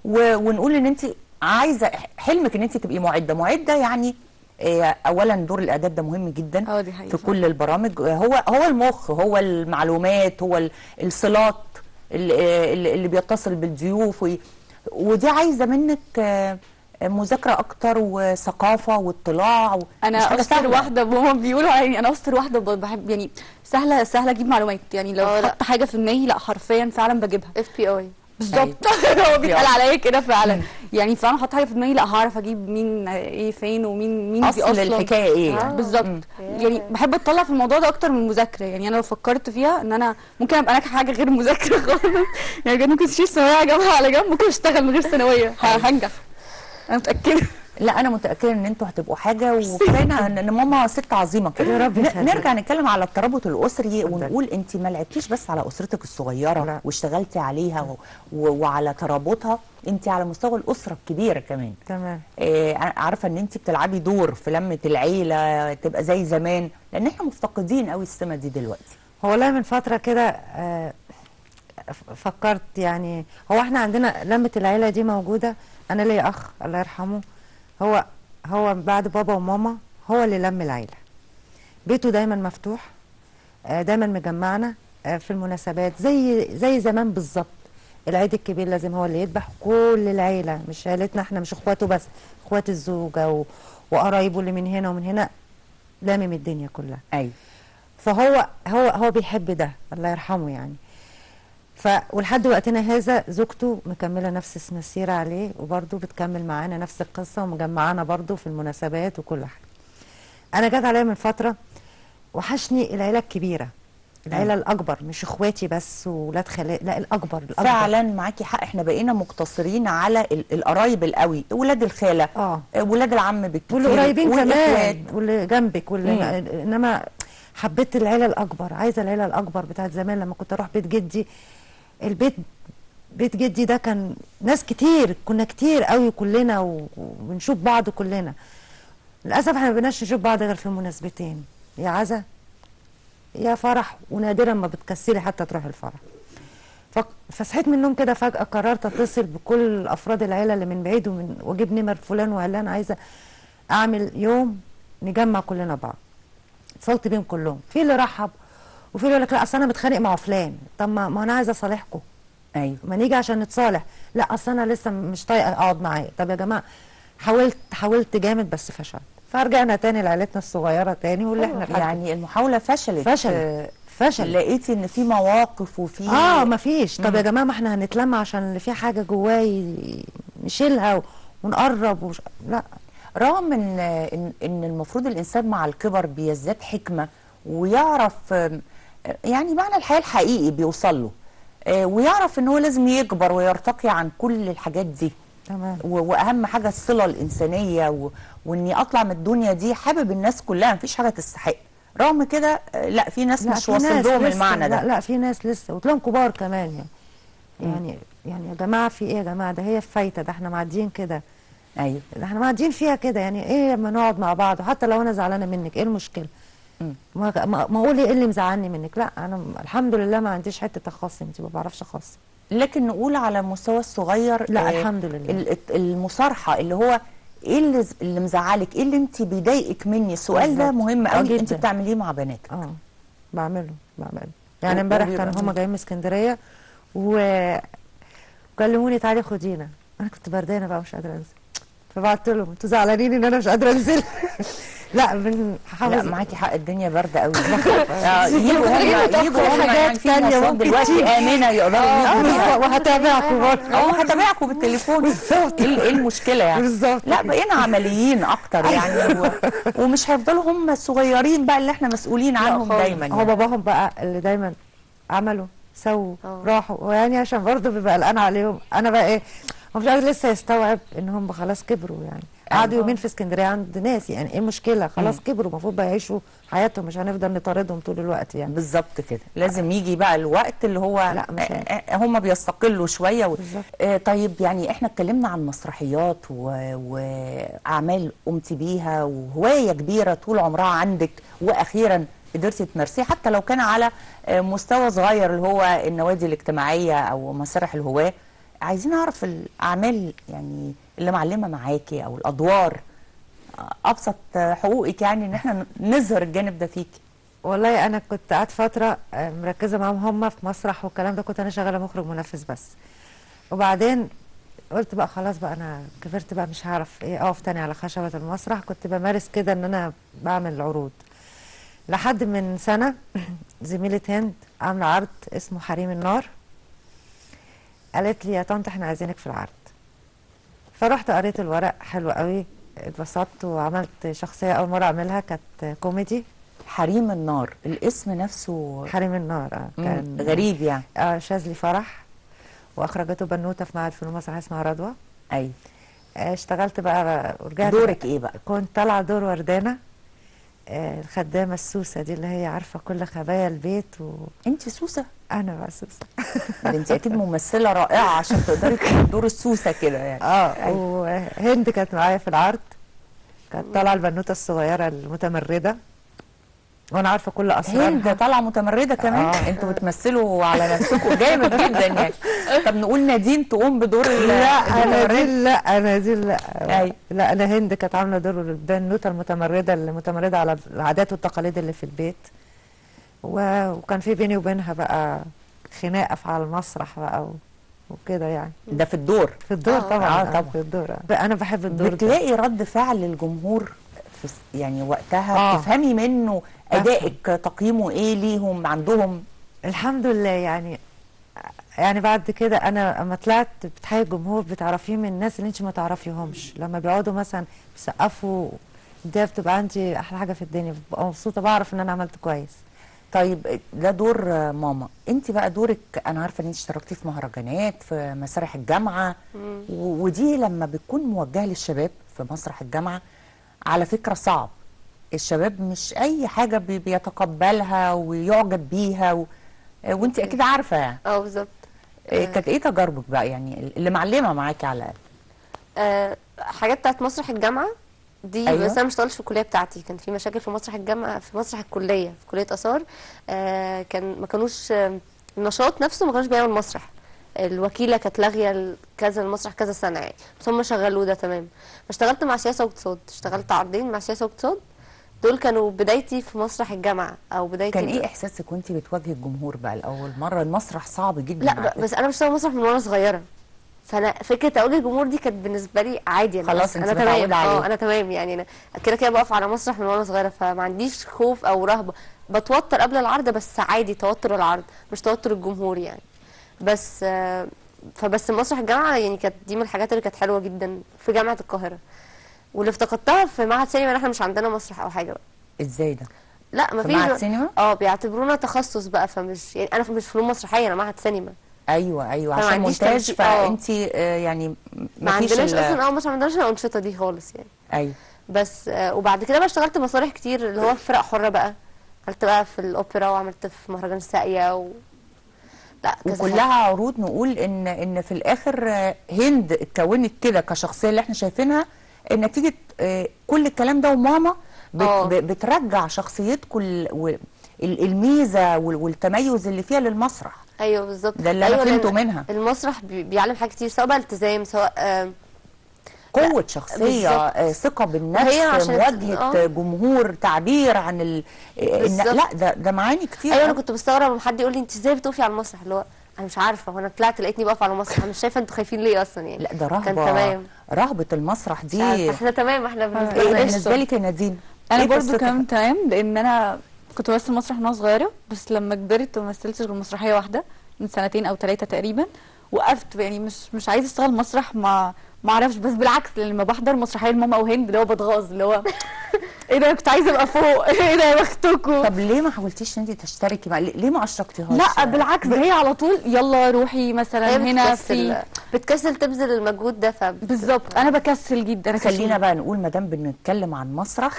ونقول إن انت عايزة حلمك إن انت تبقي معدة معدة يعني آه، اولا دور الإعداد ده مهم جدا آه دي حقيقة في كل البرامج. هو هو المخ هو المعلومات هو ال- الصلات اللي, اللي بيتصل بالضيوف. ودي عايزة منك آه، مذاكرة أكتر وثقافة واطلاع أنا اشطر سهلة. واحدة هما بيقولوا عليا أنا اشطر واحدة بحب يعني سهلة سهلة أجيب معلومات. يعني لو آه. حط حاجة في دماغي لا حرفيا فعلا بجيبها. FBI بالظبط. هو بيتقال عليا كده فعلا. يعني فعلا حط حاجة في دماغي لأ هعرف أجيب مين إيه فين ومين مين أصل أصلا. الحكاية إيه آه. يعني. بالظبط يعني بحب أطلع في الموضوع ده أكتر من المذاكره يعني أنا لو فكرت فيها إن أنا ممكن أبقى ناجحة حاجة غير المذاكره خالص. يعني بجد ممكن تشيل ثانوية جنبها على جنب ممكن اشتغل من غير ثانوية. هنجح. أنا متأكدة. لا أنا متأكدة إن أنتوا هتبقوا حاجة وكفاية إن ماما ست عظيمة كده. يا رب. نرجع نتكلم على الترابط الأسري ونقول انت ما لعبتيش بس على أسرتك الصغيرة واشتغلتي عليها و... و... وعلى ترابطها انت على مستوى الأسرة الكبيرة كمان. تمام. آه، عارفة إن انت بتلعبي دور في لمة العيلة تبقى زي زمان لأن إحنا مفتقدين قوي السمة دي دلوقتي. هو والله من فترة كده آه، فكرت يعني هو إحنا عندنا لمة العيلة دي موجودة؟ أنا ليا أخ الله يرحمه هو هو بعد بابا وماما هو اللي لم العيلة. بيته دايما مفتوح آه، دايما مجمعنا آه، في المناسبات زي زي زمان بالظبط. العيد الكبير لازم هو اللي يذبح كل العيلة مش عيلتنا إحنا مش اخواته بس اخوات الزوجة و- وقرايبه اللي من هنا ومن هنا. لامم الدنيا كلها. أيوه. فهو هو هو بيحب ده الله يرحمه يعني. ف ولحد وقتنا هذا زوجته مكملة نفس المسيره عليه وبرضه بتكمل معانا نفس القصة ومجمعانا برضه في المناسبات وكل حاجة. أنا جت عليا من فترة وحشني العيلة الكبيرة العيلة الأكبر مش إخواتي بس وولاد خالات لا الأكبر الأكبر. فعلا معاكي حق. إحنا بقينا مقتصرين على ال- القرايب القوي ولاد الخالة آه. ولاد العم بالكتير واللي قريبين والإخوات. كمان واللي جنبك واللي. إنما حبيت العيلة الأكبر عايزة العيلة الأكبر بتاعت زمان لما كنت أروح بيت جدي البيت بيت جدي ده كان ناس كتير كنا كتير قوي كلنا وبنشوف بعض كلنا. للأسف إحنا ما بقيناش نشوف بعض غير في مناسبتين يا عزا يا فرح ونادرا ما بتكسري حتى تروح الفرح. فصحيت من النوم كده فجأة قررت أتصل بكل أفراد العيلة اللي من بعيد ومن وأجيب نمر فلان وعلان عايزة أعمل يوم نجمع كلنا بعض. اتصلت بيهم كلهم. في اللي رحب وفي يقول لك لا أصل أنا متخانق مع فلان. طب ما, أنا عايزة اصالحكم أيوه. ما نيجي عشان نتصالح. لا أصل أنا لسه مش طايقة أقعد معاه. طب يا جماعة حاولت حاولت جامد بس فشلت. فرجعنا تاني لعيلتنا الصغيرة تاني واللي إحنا الحمد يعني المحاولة فشلت. فشلت. فشل لقيتي إن في مواقف وفي آه ما فيش. طب يا. جماعة ما إحنا هنتلم عشان اللي فيه حاجة جواه ي- نشيلها ونقرب وش... لا. رغم ان إن المفروض الإنسان مع الكبر بيزداد حكمة ويعرف يعني معنى الحياة الحقيقي بيوصل له. آه، ويعرف إن هو لازم يكبر ويرتقي عن كل الحاجات دي. تمام. وأهم حاجة الصلة الإنسانية و... وإني أطلع من الدنيا دي حابب الناس كلها مفيش حاجة تستحق. رغم كده آه، لأ في ناس لا مش واصل لهم المعنى ده. لا لا في ناس لسه وتلاقيهم كبار كمان يعني. يعني يعني يا جماعة في إيه يا جماعة؟ ده هي فايته ده إحنا معديين كده. أيوه. ده إحنا معديين فيها كده يعني إيه لما نقعد مع بعض؟ وحتى لو أنا زعلانة منك إيه المشكلة؟ ما أقول إيه اللي مزعلني منك. لا أنا الحمد لله ما عنديش حتة اخصم دي ما بعرفش اخصم لكن نقول على المستوى الصغير لا، آه، الحمد لله. المصارحة اللي هو إيه اللي اللي مزعلك؟ إيه اللي أنت بيضايقك مني؟ السؤال ده. مهم آه، قوي. أنت. بتعمليه مع بناتك. آه بعمله بعمله. يعني و- امبارح كانوا هما. جايين من اسكندرية وكلموني تعالي خدينا. أنا كنت بردانة بقى مش قادرة أنزل. فبعت لهم أنتوا زعلانين إن أنا مش قادرة أنزل؟ لا من لا معاكي حق الدنيا برده قوي يجوا هم يجوا هم حاجات يعني في دلوقتي. آمنة يقدروا آه، وهتابعكم برضه. آه هتابعكم بالتليفون. بالظبط. إيه إيه المشكلة يعني؟ بالظبط. لا بقينا عمليين أكتر يعني و... ومش هيفضلوا هم الصغيرين بقى اللي إحنا مسؤولين عنهم دايما هو يعني. باباهم بقى اللي دايما عملوا سووا راحوا. ويعني عشان برضه بيبقى قلقان عليهم. أنا بقى إيه هو مش قادر لسه يستوعب إن هم خلاص كبروا يعني. قعدوا يومين في اسكندرية عند ناس يعني إيه المشكلة؟ خلاص مم. كبروا المفروض بقى يعيشوا حياتهم مش هنفضل نطاردهم طول الوقت يعني. بالظبط كده. لازم يجي بقى الوقت اللي هو لا، مش آه، آه، هم بيستقلوا شوية و... آه طيب يعني إحنا اتكلمنا عن مسرحيات و... وأعمال قمتي بيها وهواية كبيرة طول عمرها عندك وأخيرا قدرتي تمارسيها حتى لو كان على آه، مستوى صغير اللي هو النوادي الاجتماعية أو مسارح الهواة. عايزين نعرف الأعمال يعني اللي معلمة معاكي أو الأدوار. أبسط حقوقك يعني إن إحنا نظهر الجانب ده فيكي. والله أنا كنت قعدت فترة آه، مركزة معاهم هم في مسرح والكلام ده كنت أنا شغالة مخرج منفذ بس. وبعدين قلت بقى خلاص بقى أنا كبرت بقى مش هعرف إيه أقف تاني على خشبة المسرح. كنت بمارس كده إن أنا بعمل عروض. لحد من سنة زميلة هند عاملة عرض اسمه حريم النار. قالت لي يا طنط إحنا عايزينك في العرض. فرحت قريت الورق حلو قوي اتبسطت وعملت شخصية أول مرة أعملها كانت كوميدي. حريم النار الاسم نفسه حريم النار آه كان غريب يعني. آه شاذلي فرح وأخرجته بنوتة في معهد فنون مسرح اسمها رضوى. أيوه آه، اشتغلت بقى ورجعت دورك إيه بقى؟ كنت طالعة دور وردانة. الخدامة السوسة دي اللي هي عارفة كل خبايا البيت و... انت سوسة؟ أنا بقى سوسة. انت أكيد ممثلة رائعة عشان تقدري دور السوسة كده يعني. آه وهند كانت معايا في العرض. كانت طالعة البنوتة الصغيرة المتمردة. وأنا عارفة كل أسرارها هند طالعة متمردة كمان آه. أنتوا بتمثلوا على نفسكم جامد جدا يعني طب نقول نادين تقوم بدور لا؟ دي لا أنا دي لا أي. لا أنا هند كانت عاملة دور البنوتة المتمردة المتمرده على العادات والتقاليد اللي في البيت و- وكان في بيني وبينها بقى خناقة في- على المسرح بقى و- وكده يعني ده في الدور في الدور آه. طبعا آه طبعا. في الدور. أنا بحب الدور ده بتلاقي رد فعل الجمهور يعني وقتها آه. تفهمي منه أدائك تقييمه إيه ليهم عندهم؟ الحمد لله يعني يعني بعد كده أنا أما طلعت بتحيي الجمهور بتعرفيه من الناس اللي انت ما تعرفيهمش. لما بيقعدوا مثلا بيسقفوا ده بتبقى عندي أحلى حاجة في الدنيا. ببقى مبسوطة بعرف إن أنا عملت كويس. طيب ده دور ماما. انت بقى دورك أنا عارفة إن انت اشتركتي في مهرجانات في مسارح الجامعة. ودي لما بتكون موجهة للشباب في مسرح الجامعة على فكرة صعب. الشباب مش أي حاجة بي- بيتقبلها ويعجب بيها و... آه، وانت أكيد عارفة. يعني آه بالظبط. آه، كانت إيه تجاربك بقى؟ يعني اللي معلمة معاكي على الأقل. آه، حاجات بتاعت مسرح الجامعة دي أيوة. بس أنا مش اشتغلتش في الكلية بتاعتي. كان في مشاكل في مسرح الجامعة في مسرح الكلية في كلية آثار. آه كان ما كانوش آه، النشاط نفسه ما كانوش بيعمل مسرح الوكيلة كانت لاغية كذا المسرح كذا سنة يعني. بس هم شغلوه ده تمام. فاشتغلت مع سياسة وإقتصاد. اشتغلت عرضين مع سياسة وإقتصاد. دول كانوا بدايتي في مسرح الجامعة أو بدايتي كان إيه إحساسك وأنت بتواجهي الجمهور بقى؟ لاول مرة المسرح صعب جدا لا بس أنا بشتغل مسرح من وأنا صغيرة. فأنا فكرة اواجه الجمهور دي كانت بالنسبة لي عادي أنا خلاص أنا تمام. آه أنا تمام يعني. أنا كده كده بقف على مسرح من وأنا صغيرة فما عنديش خوف أو رهبة. بتوتر قبل العرض بس عادي توتر العرض مش توتر الجمهور يعني. بس آه، فبس مسرح الجامعة يعني كانت دي من الحاجات اللي كانت حلوة جدا في جامعة القاهرة. واللي افتقدتها في معهد سينما إحنا مش عندنا مسرح أو حاجة بقى. إزاي ده؟ لا ما في فيش معهد سينما؟ آه بيعتبرونا تخصص بقى فمش يعني أنا مش فنون مسرحية أنا معهد سينما أيوه أيوه عشان مونتاج. فانت آه، يعني ما فيش عندناش أصلا آه مش ما عندناش الأنشطة دي خالص يعني. أيوه. بس آه وبعد كده بقى اشتغلت مسارح كتير اللي هو فرق حرة بقى. عملت بقى في الأوبرا وعملت في مهرجان الساقيه و... لا وكلها. عروض نقول إن إن في الآخر آه، هند اتكونت كده كشخصية اللي إحنا شايفينها نتيجه آه، كل الكلام ده وماما. ب- بترجع شخصيتكم الميزة وال- والتميز اللي فيها للمسرح أيوه بالظبط ده اللي أيوة فهمته لأن منها. المسرح بي- بيعلم حاجات كتير سواء بقى التزام سواء آه قوة شخصية بالظبط. آه، ثقة بالنفس مواجهة آه. جمهور تعبير عن ال... آه،. لا ده ده معاني كتير أيوه أنا. كنت بستغرب لما حد يقول لي أنت إزاي بتقفي على المسرح اللي هو أنا مش عارفة هو أنا طلعت لقيتني بقف على المسرح أنا مش شايفة أنتوا خايفين ليه أصلا يعني لا ده كان رهبة تمام رهبة المسرح دي إحنا تمام إحنا بالنسبة لنا بالنسبة لك يا نادين أنا برضو؟ كمان تمام لأن أنا كنت بمثل مسرح وأنا صغيرة بس لما كبرت ما مثلتش غير مسرحية واحدة من سنتين أو ثلاثة تقريبا وقفت يعني مش مش عايزة أشتغل مسرح ما ما أعرفش بس بالعكس لما بحضر مسرحية لماما وهند اللي هو بتغاظ اللي هو إيه ده كنت عايزة أبقى فوق إيه ده يا بختكم طب ليه ما حاولتيش إن انت تشتركي مع ليه ما اشركتيهاش لا بالعكس ده هي على طول يلا روحي مثلا هي هنا في بتكسل تبذل المجهود ده ف بالظبط. أنا بكسل جدا أنا خلينا. بقى نقول ما دام بنتكلم عن مسرح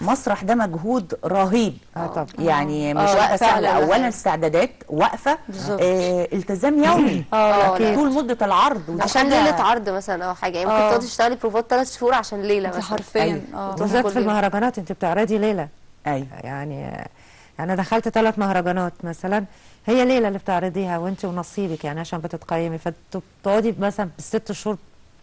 مسرح ده مجهود رهيب. آه طبعا. يعني مش آه، واقفة لا، سهله فعلا، اولا. استعدادات واقفة بالظبط. آه، التزام يومي. آه لا. طول مدة العرض عشان ليلة عرض مثلا أو حاجة. يعني ممكن. تقعدي تشتغلي بروفات ثلاث شهور عشان ليلة مثلا. حرفيا أيوة. بالذات في. المهرجانات. أنت بتعرضي ليلة. أيوه. يعني يعني أنا دخلت ثلاث مهرجانات مثلا. هي ليلة اللي بتعرضيها وأنت ونصيبك. يعني عشان بتتقيمي. فبتقعدي مثلا بالست شهور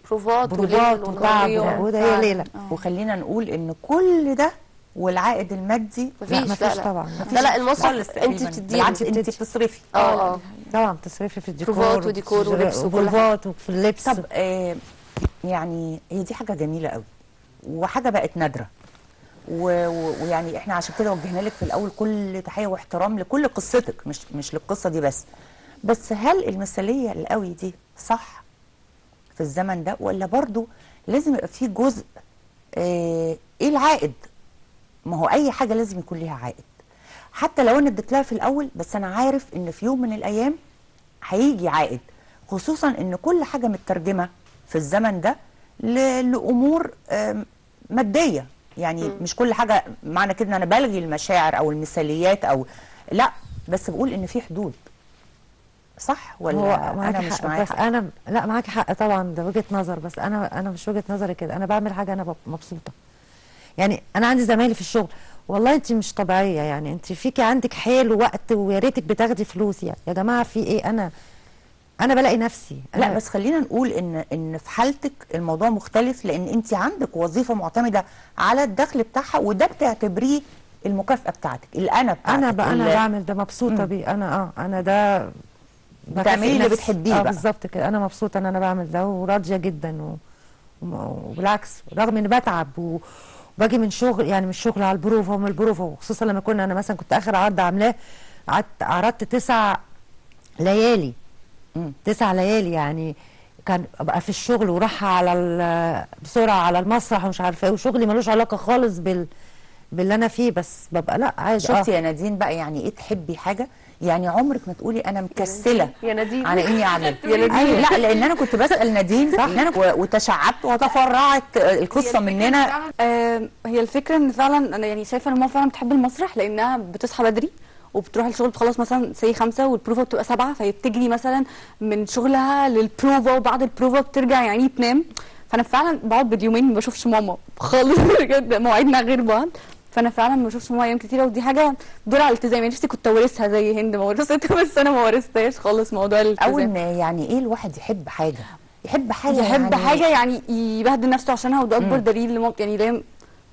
بروفات بروفات وتعب. ومجهود هي. ليلة. وخلينا نقول إن كل ده والعائد المادي مفيش. لا لا مفيش لا. طبعا. لا لا المسرح خالص انت بالعكس انت بتصرفي. آه آه طبعا بتصرفي في الديكور بروفات وديكور ولبس. وبروفات وفي اللبس. طب آه يعني هي دي حاجة جميلة قوي. وحاجة بقت نادرة. ويعني إحنا عشان كده وجهنا لك في الأول كل تحية واحترام لكل قصتك مش مش للقصة دي بس. بس هل المثالية القوي دي صح؟ في الزمن ده ولا برضو لازم يبقى فيه جزء آه إيه العائد؟ ما هو أي حاجة لازم يكون ليها عائد. حتى لو أنا اديت لها في الأول بس أنا عارف إن في يوم من الأيام هيجي عائد. خصوصا إن كل حاجة مترجمة في الزمن ده لأمور مادية. يعني مش كل حاجة معنى كده إن أنا بلغي المشاعر أو المثاليات أو لأ بس بقول إن في حدود. صح ولا هو أنا مش معايا بس حق؟ أنا لا معاكي حق طبعا ده وجهة نظر بس أنا أنا مش وجهة نظري كده أنا بعمل حاجة أنا مبسوطة. يعني أنا عندي زمايلي في الشغل والله انت مش طبيعية يعني انت فيكي عندك حيل ووقت ويا ريتك بتاخدي فلوس يعني. يا جماعة في إيه؟ أنا أنا بلاقي نفسي. لا أنا بس خلينا نقول إن إن في حالتك الموضوع مختلف لأن انت عندك وظيفة معتمدة على الدخل بتاعها وده بتعتبريه المكافأة بتاعتك الانا بتاعتك أنا بقى أنا بعمل ده مبسوطة بيه. أنا آه أنا ده بتعملي اللي. بتحبيه آه بقى. بالظبط كده أنا مبسوطة ان أنا بعمل ده وراضية جدا و... وبالعكس رغم اني بتعب و... وباجي من شغل يعني من الشغل على البروفة ومن البروفة وخصوصا لما كنا أنا مثلا كنت آخر عرض عاملاه قعدت عرضت تسع ليالي تسع ليالي يعني كان ابقى في الشغل وراحه على بسرعة على المسرح ومش عارفة إيه وشغلي ملوش علاقة خالص بال باللي أنا فيه بس ببقى لأ عادي شفتي يا نادين بقى يعني إيه تحبي حاجة يعني عمرك ما تقولي أنا مكسلة يا نادين على إني أعمل. يا نادين. أيوة، لا لأن أنا كنت بسأل نادين لأن أنا و- وتشعبت وتفرعت القصة مننا. آه هي الفكرة إن فعلا أنا يعني شايفة إن ماما فعلا بتحب المسرح لأنها بتصحى بدري وبتروح الشغل بتخلص مثلا سي خمسة والبروفا بتبقى سبعة فهي بتجري مثلا من شغلها للبروفا وبعد البروفا بترجع يعني تنام فأنا فعلا بقعد باليومين ما بشوفش ماما خالص بجد مواعيدنا غير بعض. فانا فعلا ما بشوفش ماما أيام كتيره ودي حاجة دور على الالتزام. يعني نفسي كنت اورثها زي هند ما ورثتها بس أنا ما ورثتهاش خالص موضوع الالتزام. أو ان يعني إيه الواحد يحب حاجة؟ يحب حاجة يحب يعني حاجة يعني يبهدل نفسه عشانها وده أكبر. دليل لمام يعني ليه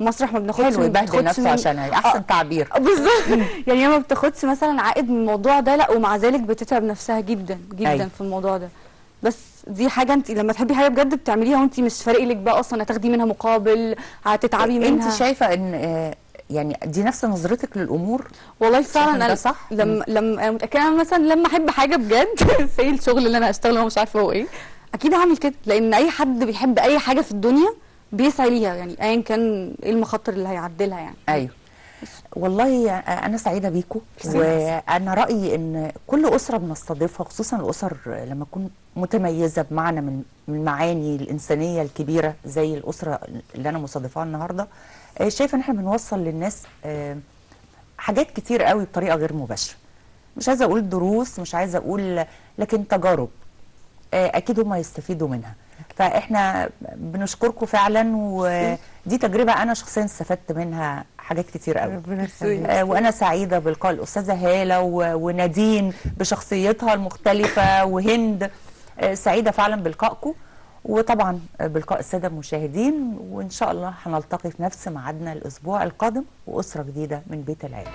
مسرح ما بناخدش حلو ما يبهدل نفسه من- عشانها أحسن تعبير. آه، بالظبط. يعني هي ما بتاخدش مثلا عائد من الموضوع ده لا ومع ذلك بتتعب نفسها جدا جدا أيوة. في الموضوع ده. بس دي حاجة انت لما تحبي حاجة بجد بتعمليها وانت مش فارق لك بقى أصلا هتاخدي منها مقابل هتتعبي منها انت شايفة إن آه، يعني دي نفس نظرتك للأمور والله فعلا أنا صح؟ لما لما أنا متاكده مثلا لما أحب حاجة بجد زي الشغل اللي أنا هشتغله ومش عارفة هو إيه. أكيد هعمل كده لأن أي حد بيحب أي حاجة في الدنيا بيسعى ليها يعني ايا كان إيه المخاطر اللي هيعدلها يعني. أيوه. والله أنا سعيدة بيكم وأنا رأيي إن كل أسرة بنستضيفها خصوصا الأسر لما تكون متميزة بمعنى من المعاني الإنسانية الكبيرة زي الأسرة اللي أنا مستضيفاها النهارده. شايفة إن إحنا بنوصل للناس آه، حاجات كتير قوي بطريقة غير مباشرة. مش عايزة أقول دروس مش عايزة أقول لكن تجارب. آه، أكيد هم يستفيدوا منها. فإحنا بنشكركم فعلا ودي تجربة أنا شخصيا استفدت منها حاجات كتير قوي. آه، وأنا سعيدة بلقاء الأستاذة هالة ونادين بشخصيتها المختلفة وهند. آه، سعيدة فعلا بلقائكم. وطبعا بلقاء السادة المشاهدين وإن شاء الله هنلتقي في نفس ميعادنا الأسبوع القادم وأسرة جديدة من بيت العيلة.